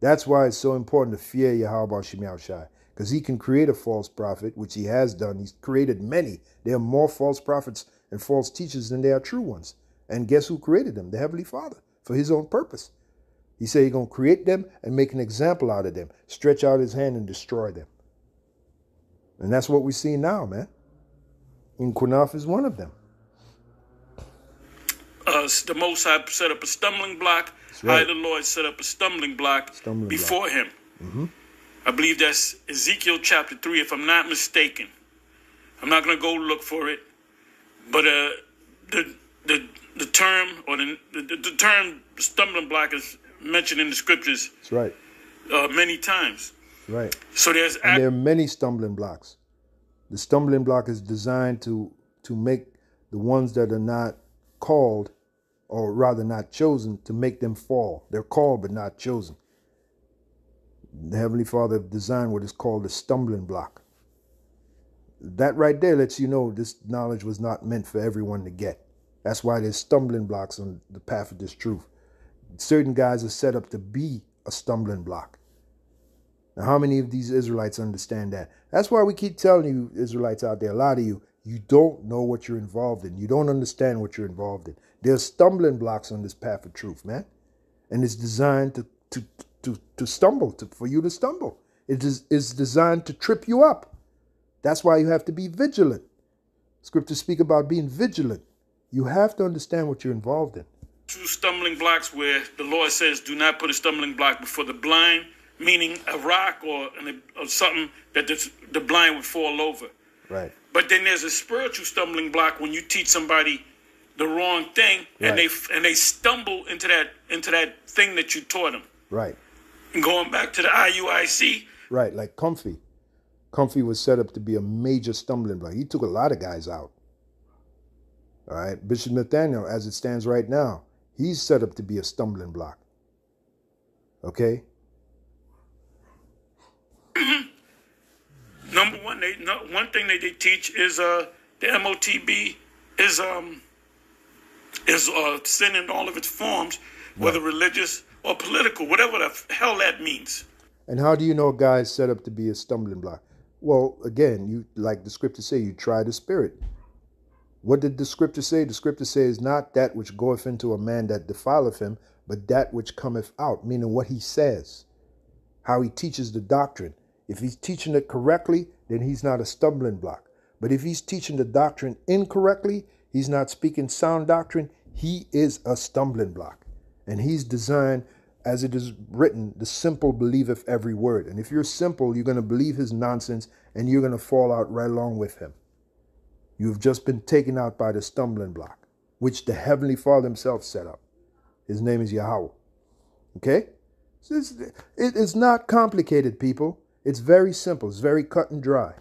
That's why it's so important to fear Yahweh Shemiao Shai. Because he can create a false prophet, which he has done. He's created many. There are more false prophets and false teachers than there are true ones. And guess who created them? The Heavenly Father, for his own purpose. He said he's going to create them and make an example out of them, stretch out his hand and destroy them. And that's what we see now, man. And Kunaf is one of them. Uh, the Most High set up a stumbling block. right. I, the Lord, set up a stumbling block Stumbling before him. Mm-hmm. I believe that's Ezekiel chapter 3, if I'm not mistaken. I'm not going to go look for it. But uh, the, the, the term or the, the, the term stumbling block is mentioned in the scriptures That's right. uh, many times. Right. So there's And there are many stumbling blocks. The stumbling block is designed to to make the ones that are not called, or rather not chosen, to make them fall. They're called but not chosen. The Heavenly Father designed what is called a stumbling block. That right there lets you know this knowledge was not meant for everyone to get. That's why there's stumbling blocks on the path of this truth. Certain guys are set up to be a stumbling block. Now, how many of these Israelites understand that? That's why we keep telling you, Israelites out there, a lot of you, you don't know what you're involved in. You don't understand what you're involved in. There's stumbling blocks on this path of truth, man. And it's designed to to to, to stumble, to, for you to stumble. It is is designed to trip you up. That's why you have to be vigilant. Scriptures speak about being vigilant. You have to understand what you're involved in. two stumbling blocks where the Lord says, "Do not put a stumbling block before the blind," meaning a rock or, an, or something that the, the blind would fall over. Right. But then there's a spiritual stumbling block when you teach somebody the wrong thing and they and they stumble into that into that thing that you taught them. Right. And going back to the IUIC, Right, like Comfy. Comfy was set up to be a major stumbling block. He took a lot of guys out. All right, Bishop Nathaniel, as it stands right now, he's set up to be a stumbling block. Okay? Number one, they no, one thing that they teach is uh the MOTB is um is uh sin in all of its forms, whether religious or political, whatever the hell that means. And how do you know a guy is set up to be a stumbling block? Well, again, you like the scripture say, you try the spirit. What did the scripture say? The scripture says, not that which goeth into a man that defileth him, but that which cometh out, meaning what he says, how he teaches the doctrine. If he's teaching it correctly, then he's not a stumbling block. But if he's teaching the doctrine incorrectly, he's not speaking sound doctrine, he is a stumbling block. And he's designed, as it is written, the simple believeth every word. And if you're simple, you're going to believe his nonsense and you're going to fall out right along with him. You've just been taken out by the stumbling block, which the Heavenly Father Himself set up. His name is Yahweh. Okay? It is not complicated, people. It's very simple. It's very cut and dry.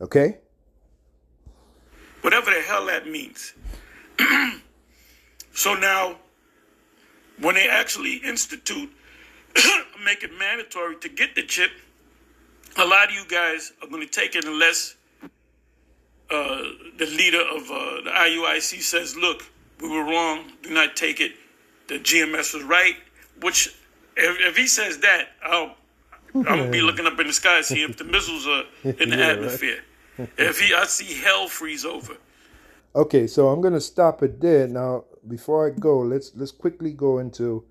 Okay? whatever the hell that means. so now, when they actually institute, make it mandatory to get the chip, a lot of you guys are going to take it unless uh, the leader of uh, the IUIC says, look, we were wrong, do not take it. The GMS was right, which, if, if he says that, I'll, I'm to be looking up in the sky, see if the missiles are in the Yeah, right. atmosphere. If he, I see hell freeze over. Okay, so I'm gonna stop it there. Now, before I go, let's let's quickly go into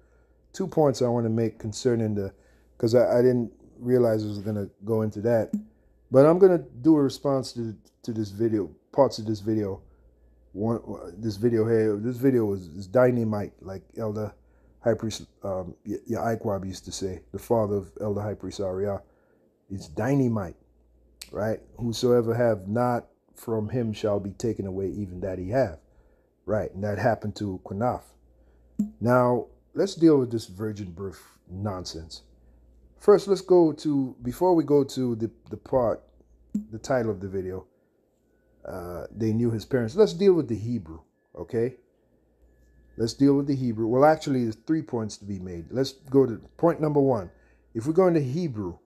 two points I want to make concerning the because I, I didn't realize I was gonna go into that. But I'm gonna do a response to to this video, parts of this video. One this video here, this video is, is dynamite, like Elder High Priest um Y- Yaikwab used to say, the father of Elder High Priest Ariah. is dynamite, right? Whosoever have not from him shall be taken away, even that he have. Right, and that happened to Quanaf. Now, let's deal with this virgin birth nonsense. First, let's go to, before we go to the, the part, the title of the video, uh, they knew his parents. Let's deal with the Hebrew, okay? Let's deal with the Hebrew. Well, actually, there's three points to be made. Let's go to point number one. If we go into Hebrew,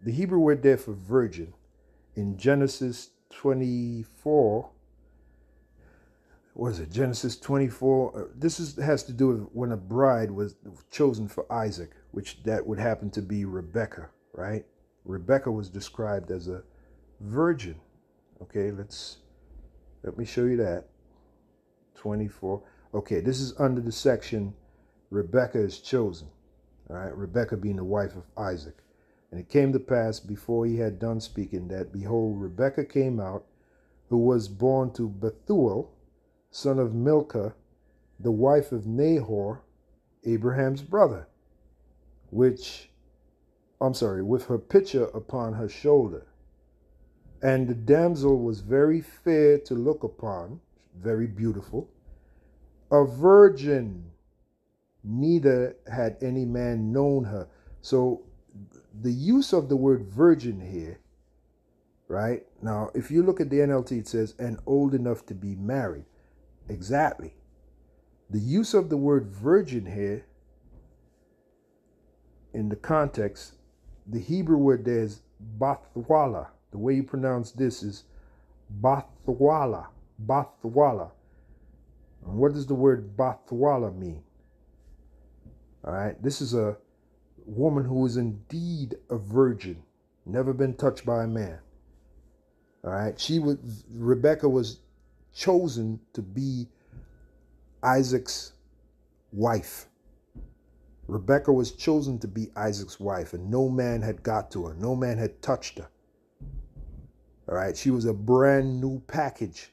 the Hebrew word there for virgin in Genesis 24, what is it? Genesis 24. Uh, this is has to do with when a bride was chosen for Isaac, which that would happen to be Rebecca, right? Rebecca was described as a virgin. Okay, let's let me show you that. 24. Okay, this is under the section Rebecca is chosen. All right, Rebecca being the wife of Isaac. And it came to pass before he had done speaking that, behold, Rebekah came out, who was born to Bethuel, son of Milcah, the wife of Nahor, Abraham's brother, which, I'm sorry, with her pitcher upon her shoulder. And the damsel was very fair to look upon, very beautiful, a virgin, neither had any man known her. So the use of the word virgin here, right? Now, if you look at the NLT, it says, and old enough to be married. Exactly. The use of the word virgin here, in the context, the Hebrew word there is bathwala. The way you pronounce this is bathwala. Bathwala. What does the word bathwala mean? All right, this is a woman who is indeed a virgin, never been touched by a man. All right, she was Rebecca was chosen to be Isaac's wife. Rebecca was chosen to be Isaac's wife, and no man had got to her. No man had touched her. All right, she was a brand new package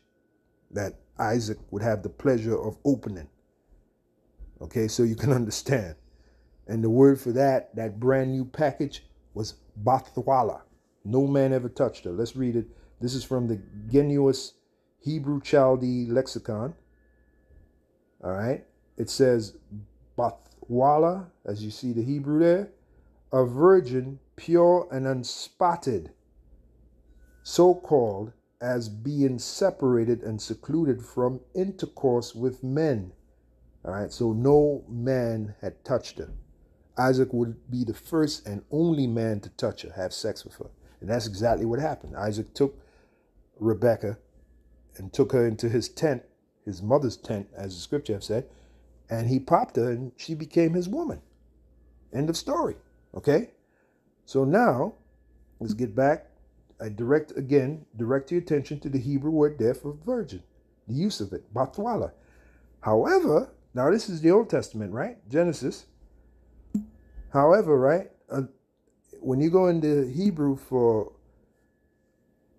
that Isaac would have the pleasure of opening. Okay, so you can understand. And the word for that, that brand new package, was Bathwala. No man ever touched her. Let's read it. This is from the Gesenius Hebrew Chaldee Lexicon. All right. It says Bathwala, as you see the Hebrew there, a virgin, pure and unspotted, so called as being separated and secluded from intercourse with men. All right. So no man had touched her. Isaac would be the first and only man to touch her, have sex with her. And that's exactly what happened. Isaac took Rebecca and took her into his tent, his mother's tent, as the scripture have said, and he popped her and she became his woman. End of story. Okay? So now, let's get back. I direct again, direct your attention to the Hebrew word there for virgin, the use of it, batwala. However, now this is the Old Testament, right? Genesis However, right, uh, when you go into Hebrew for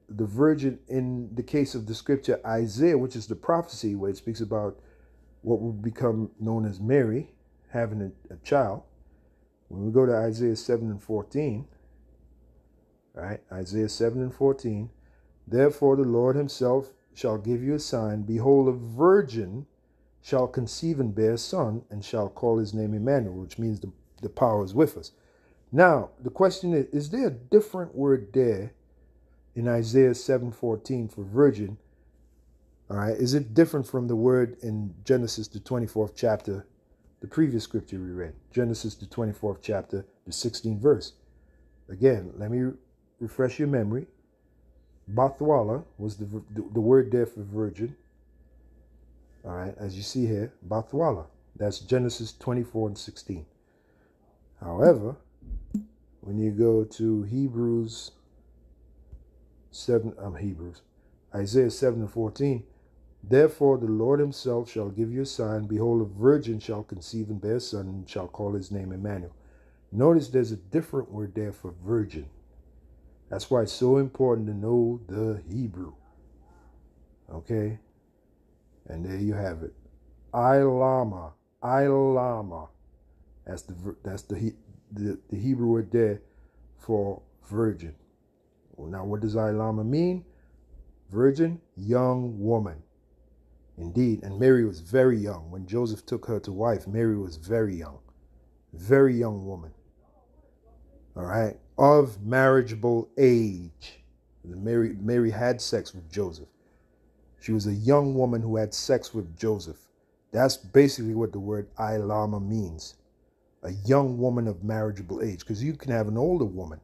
the virgin in the case of the scripture Isaiah, which is the prophecy where it speaks about what will become known as Mary having a, a child. When we go to Isaiah 7 and 14, right, Isaiah 7 and 14, therefore the Lord himself shall give you a sign. Behold, a virgin shall conceive and bear a son, and shall call his name Emmanuel, which means the the power is with us. Now, the question is, is there a different word there in Isaiah 7:14 for virgin? All right, is it different from the word in Genesis the 24th chapter, the previous scripture we read, Genesis the 24th chapter, the 16th verse? Again, let me refresh your memory. Bathwala was the, the, the word there for virgin. All right, as you see here, Bathwala. That's Genesis 24 and 16. However, when you go to Hebrews 7, I'm um, Hebrews, Isaiah 7 and 14, Therefore the Lord himself shall give you a sign. Behold, a virgin shall conceive and bear a son, and shall call his name Emmanuel. Notice there's a different word there for virgin. That's why it's so important to know the Hebrew. Okay? And there you have it. Ilama. Ilama. That's the that's the the, the Hebrew word there for virgin. Well, now, what does Ilama mean? Virgin, young woman. Indeed, and Mary was very young. When Joseph took her to wife, Mary was very young. Very young woman. All right. Of marriageable age. Mary, Mary had sex with Joseph. She was a young woman who had sex with Joseph. That's basically what the word Ilama means. A young woman of marriageable age. Because you can have an older woman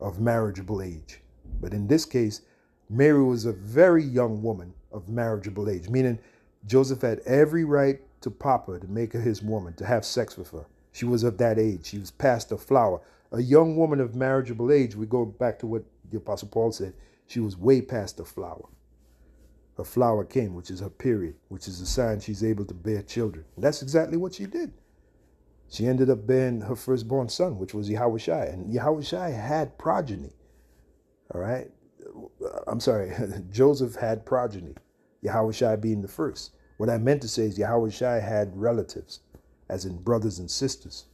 of marriageable age. But in this case, Mary was a very young woman of marriageable age, meaning Joseph had every right to pop her, to make her his woman, to have sex with her. She was of that age. She was past the flower. A young woman of marriageable age, we go back to what the Apostle Paul said, she was way past the flower. Her flower came, which is her period, which is a sign she's able to bear children. And that's exactly what she did. She ended up bearing her firstborn son, which was Yahushua. And Yahushua had progeny. All right. I'm sorry, Joseph had progeny, Yahushua being the first. What I meant to say is Yahushai had relatives, as in brothers and sisters.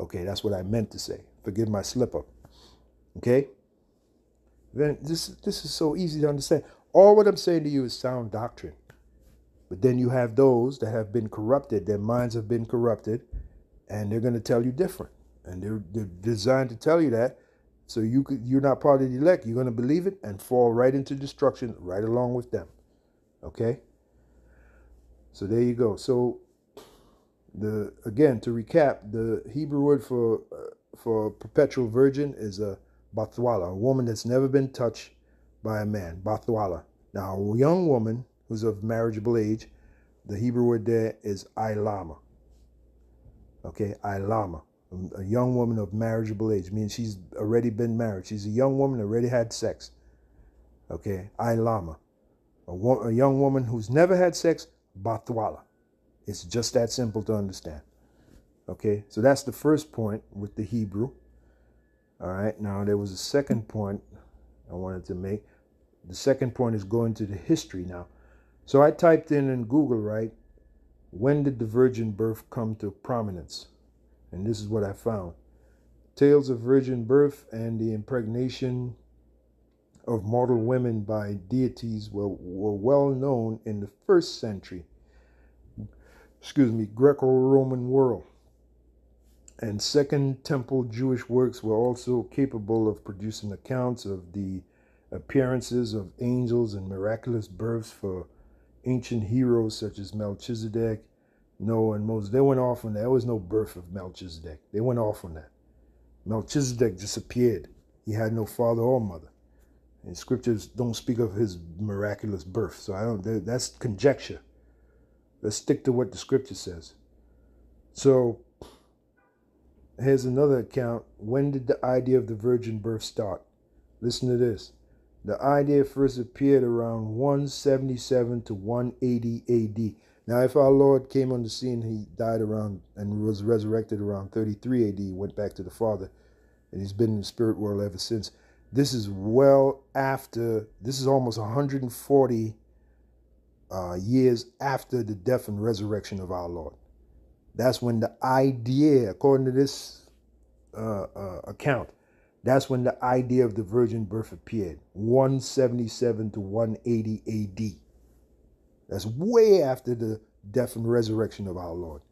Okay, that's what I meant to say. Forgive my slip up. Okay? Then this this is so easy to understand. All what I'm saying to you is sound doctrine. But then you have those that have been corrupted, their minds have been corrupted, and they're going to tell you different. And they're, they're designed to tell you that so you could, you're not part of the elect. You're going to believe it and fall right into destruction right along with them. Okay? So there you go. So the again to recap, the Hebrew word for uh, for perpetual virgin is a bathwala, a woman that's never been touched by a man. Bathwala. Now, a young woman who's of marriageable age, the Hebrew word there is ilama. Okay, ilama a young woman of marriageable age, means she's already been married. She's a young woman, already had sex. Okay, Ilama. A, wo- a young woman who's never had sex, Bathwala. It's just that simple to understand. Okay, so that's the first point with the Hebrew. All right, now there was a second point I wanted to make. The second point is going to the history now. So I typed in in Google, right? When did the virgin birth come to prominence? And this is what I found tales of virgin birth and the impregnation of mortal women by deities were, were well known in the first century, excuse me, Greco Roman world. And Second Temple Jewish works were also capable of producing accounts of the appearances of angels and miraculous births for ancient heroes such as Melchizedek Noah and Moses. They went off on that. There was no birth of Melchizedek. They went off on that. Melchizedek disappeared. He had no father or mother. And scriptures don't speak of his miraculous birth. So I don't that's conjecture. Let's stick to what the scripture says. So here's another account. When did the idea of the virgin birth start? Listen to this. The idea first appeared around 177 to 180 AD. Now, if our Lord came on the scene, he died around and was resurrected around 33 AD, went back to the Father, and he's been in the spirit world ever since. This is well after, this is almost 140 uh, years after the death and resurrection of our Lord. That's when the idea, according to this uh, uh, account, that's when the idea of the virgin birth appeared 177 to 180 AD. That's way after the death and resurrection of our Lord.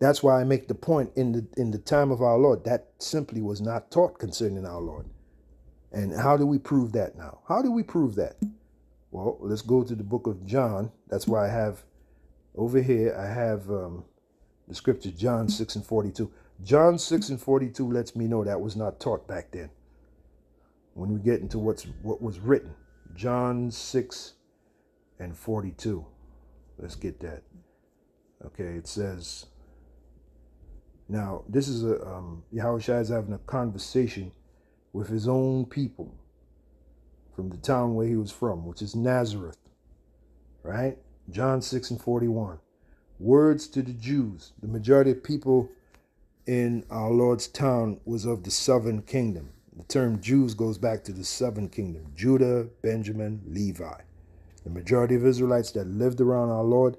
That's why I make the point in the in the time of our Lord that simply was not taught concerning our Lord. And how do we prove that now? How do we prove that? Well, let's go to the book of John. That's why I have over here I have um, the scripture John 6 and 42. John 6 and 42 lets me know that was not taught back then. When we get into what's what was written, John 6 and 42. Let's get that. Okay, it says, now this is a, um, Yahushua is having a conversation with his own people from the town where he was from, which is Nazareth, right? John 6 and 41. Words to the Jews. The majority of people in our Lord's town was of the southern kingdom. The term Jews goes back to the southern kingdom Judah, Benjamin, Levi. The majority of Israelites that lived around our Lord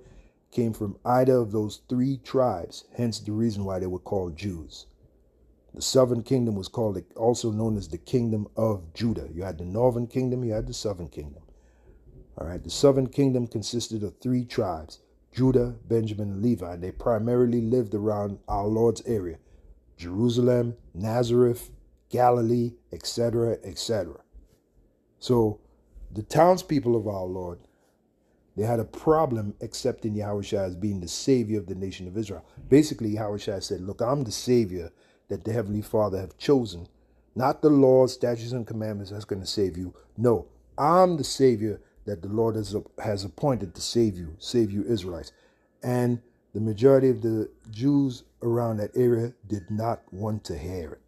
came from either of those three tribes, hence the reason why they were called Jews. The southern kingdom was called also known as the kingdom of Judah. You had the northern kingdom, you had the southern kingdom. All right, the southern kingdom consisted of three tribes Judah, Benjamin, Levi. And they primarily lived around our Lord's area Jerusalem, Nazareth, Galilee, etc., etc. So the townspeople of our Lord, they had a problem accepting Yahushua as being the savior of the nation of Israel. Basically, Yahushua said, Look, I'm the savior that the Heavenly Father have chosen. Not the laws, statutes, and commandments that's going to save you. No, I'm the savior that the Lord has, has appointed to save you, save you Israelites. And the majority of the Jews around that area did not want to hear it.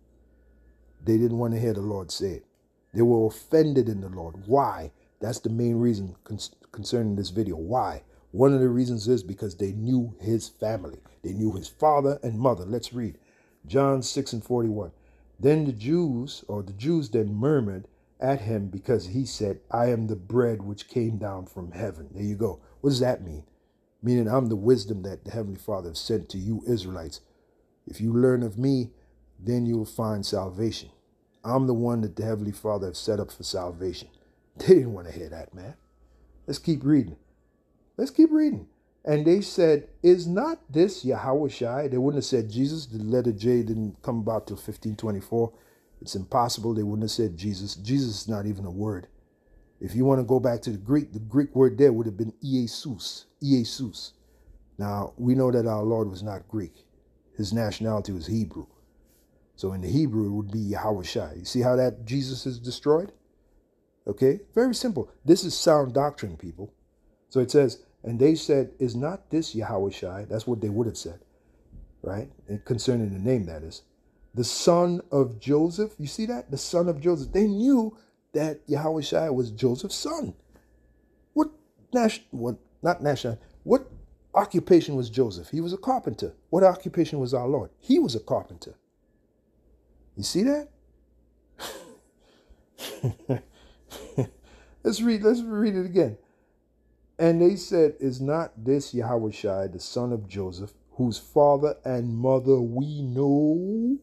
They didn't want to hear the Lord say it. They were offended in the Lord. Why? That's the main reason con concerning this video. Why? One of the reasons is because they knew his family. They knew his father and mother. Let's read John 6 and 41. Then the Jews, or the Jews then murmured at him because he said, I am the bread which came down from heaven. There you go. What does that mean? Meaning, I'm the wisdom that the Heavenly Father has sent to you, Israelites. If you learn of me, then you will find salvation. I'm the one that the Heavenly Father has set up for salvation. They didn't want to hear that, man. Let's keep reading. Let's keep reading. And they said, Is not this Yahushua? They wouldn't have said Jesus. The letter J didn't come about till 1524. It's impossible. They wouldn't have said Jesus. Jesus is not even a word. If you want to go back to the Greek, the Greek word there would have been Iesus. Iesus. Now, we know that our Lord was not Greek. His nationality was Hebrew. So in the Hebrew, it would be Yahweh You see how that Jesus is destroyed? Okay, very simple. This is sound doctrine, people. So it says, and they said, Is not this Yahweh That's what they would have said, right? Concerning the name, that is the son of Joseph. You see that? The son of Joseph. They knew that Yahushua was Joseph's son. What Nash what not national what occupation was Joseph? He was a carpenter. What occupation was our Lord? He was a carpenter. You see that? let's read, let's read it again. And they said, Is not this Yahushua, the son of Joseph, whose father and mother we know?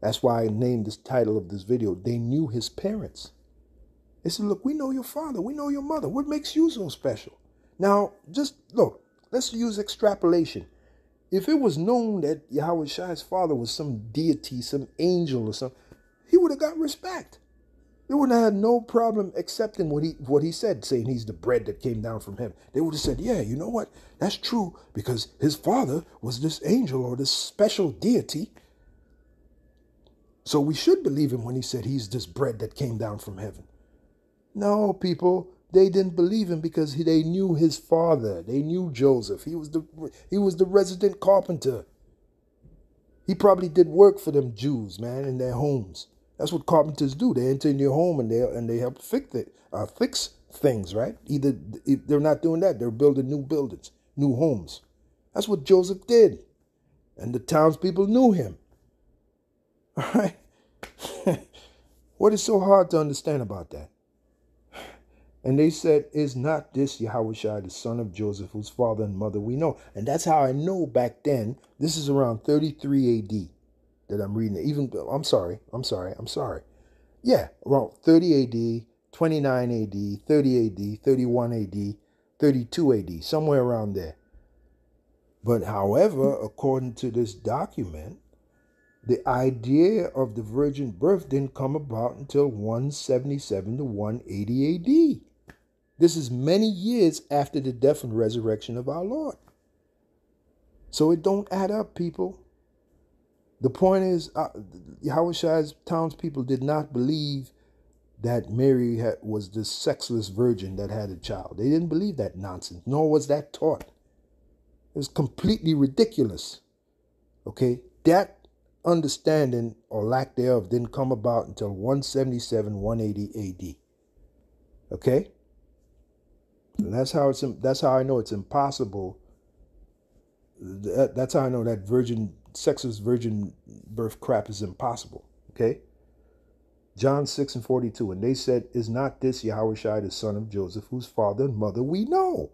That's why I named this title of this video. They knew his parents. They said, Look, we know your father. We know your mother. What makes you so special? Now, just look, let's use extrapolation. If it was known that Yahushua's father was some deity, some angel or something, he would have got respect. They would have had no problem accepting what he what he said, saying he's the bread that came down from heaven. They would have said, Yeah, you know what? That's true, because his father was this angel or this special deity so we should believe him when he said he's this bread that came down from heaven. No, people, they didn't believe him because they knew his father. They knew Joseph. He was the he was the resident carpenter. He probably did work for them Jews, man, in their homes. That's what carpenters do. They enter in your home and they and they help fix it, uh, fix things, right? Either they're not doing that, they're building new buildings, new homes. That's what Joseph did, and the townspeople knew him. All right. what is so hard to understand about that? And they said, Is not this Yahushua, the son of Joseph, whose father and mother we know? And that's how I know back then, this is around 33 AD that I'm reading. Even, I'm sorry, I'm sorry, I'm sorry. Yeah, around 30 AD, 29 AD, 30 AD, 31 AD, 32 AD, somewhere around there. But however, according to this document, the idea of the virgin birth didn't come about until 177 to 180 AD. This is many years after the death and resurrection of our Lord. So it don't add up, people. The point is, uh, townspeople did not believe that Mary had, was the sexless virgin that had a child. They didn't believe that nonsense, nor was that taught. It was completely ridiculous. Okay? That understanding or lack thereof didn't come about until 177 180 AD. Okay? And that's how it's that's how I know it's impossible. That, that's how I know that virgin sexless virgin birth crap is impossible. Okay? John 6 and 42. And they said, Is not this Yahushua, the son of Joseph, whose father and mother we know?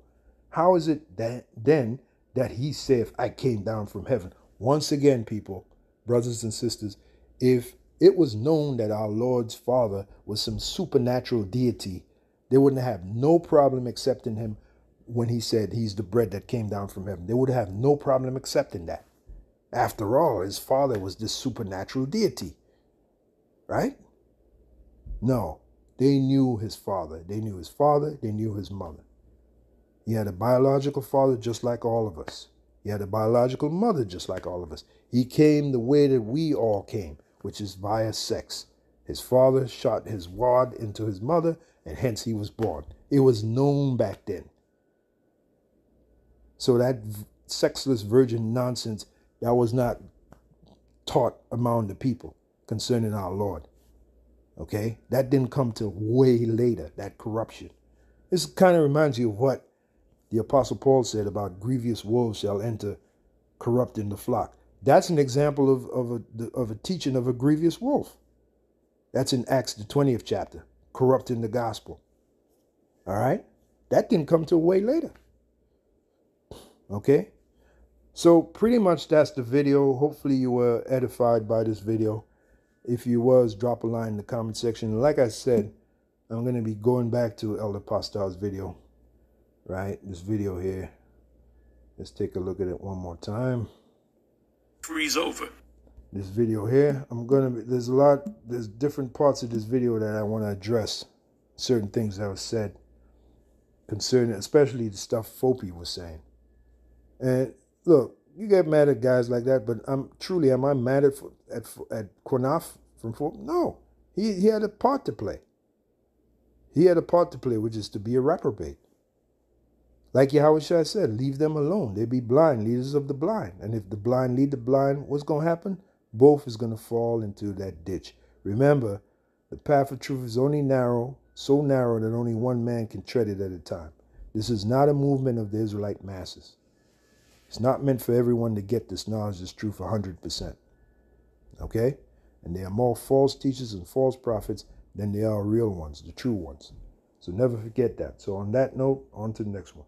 How is it that then that he saith, I came down from heaven? Once again, people, brothers and sisters, if it was known that our Lord's Father was some supernatural deity, they wouldn't have no problem accepting him when he said he's the bread that came down from heaven. They would have no problem accepting that. After all, his father was this supernatural deity. Right? No. They knew his father. They knew his father. They knew his mother. He had a biological father just like all of us. He had a biological mother just like all of us. He came the way that we all came, which is via sex. His father shot his wad into his mother, and hence he was born. It was known back then. So that sexless virgin nonsense, that was not taught among the people concerning our Lord. Okay? That didn't come till way later, that corruption. This kind of reminds you of what the Apostle Paul said about grievous wolves shall enter corrupting the flock. That's an example of, of, a, of a teaching of a grievous wolf. That's in Acts, the 20th chapter, corrupting the gospel. All right? That didn't come till way later. Okay? So pretty much that's the video. Hopefully you were edified by this video. If you was, drop a line in the comment section. Like I said, I'm going to be going back to Elder Pastor's video. Right? This video here. Let's take a look at it one more time. Freeze over. This video here, I'm be, there's a lot, there's different parts of this video that I want to address. Certain things that were said concerning, especially the stuff Fopi was saying. And look, you get mad at guys like that, but I'm truly, am I mad at at at Quanaf from Fort? No, he he had a part to play. He had a part to play, which is to be a reprobate. Like Yahweh said, leave them alone. They be blind, leaders of the blind. And if the blind lead the blind, what's going to happen? Both is going to fall into that ditch. Remember, the path of truth is only narrow, so narrow that only one man can tread it at a time. This is not a movement of the Israelite masses. It's not meant for everyone to get this knowledge, this truth 100%. Okay? And there are more false teachers and false prophets than there are real ones, the true ones. So never forget that. So on that note, on to the next one.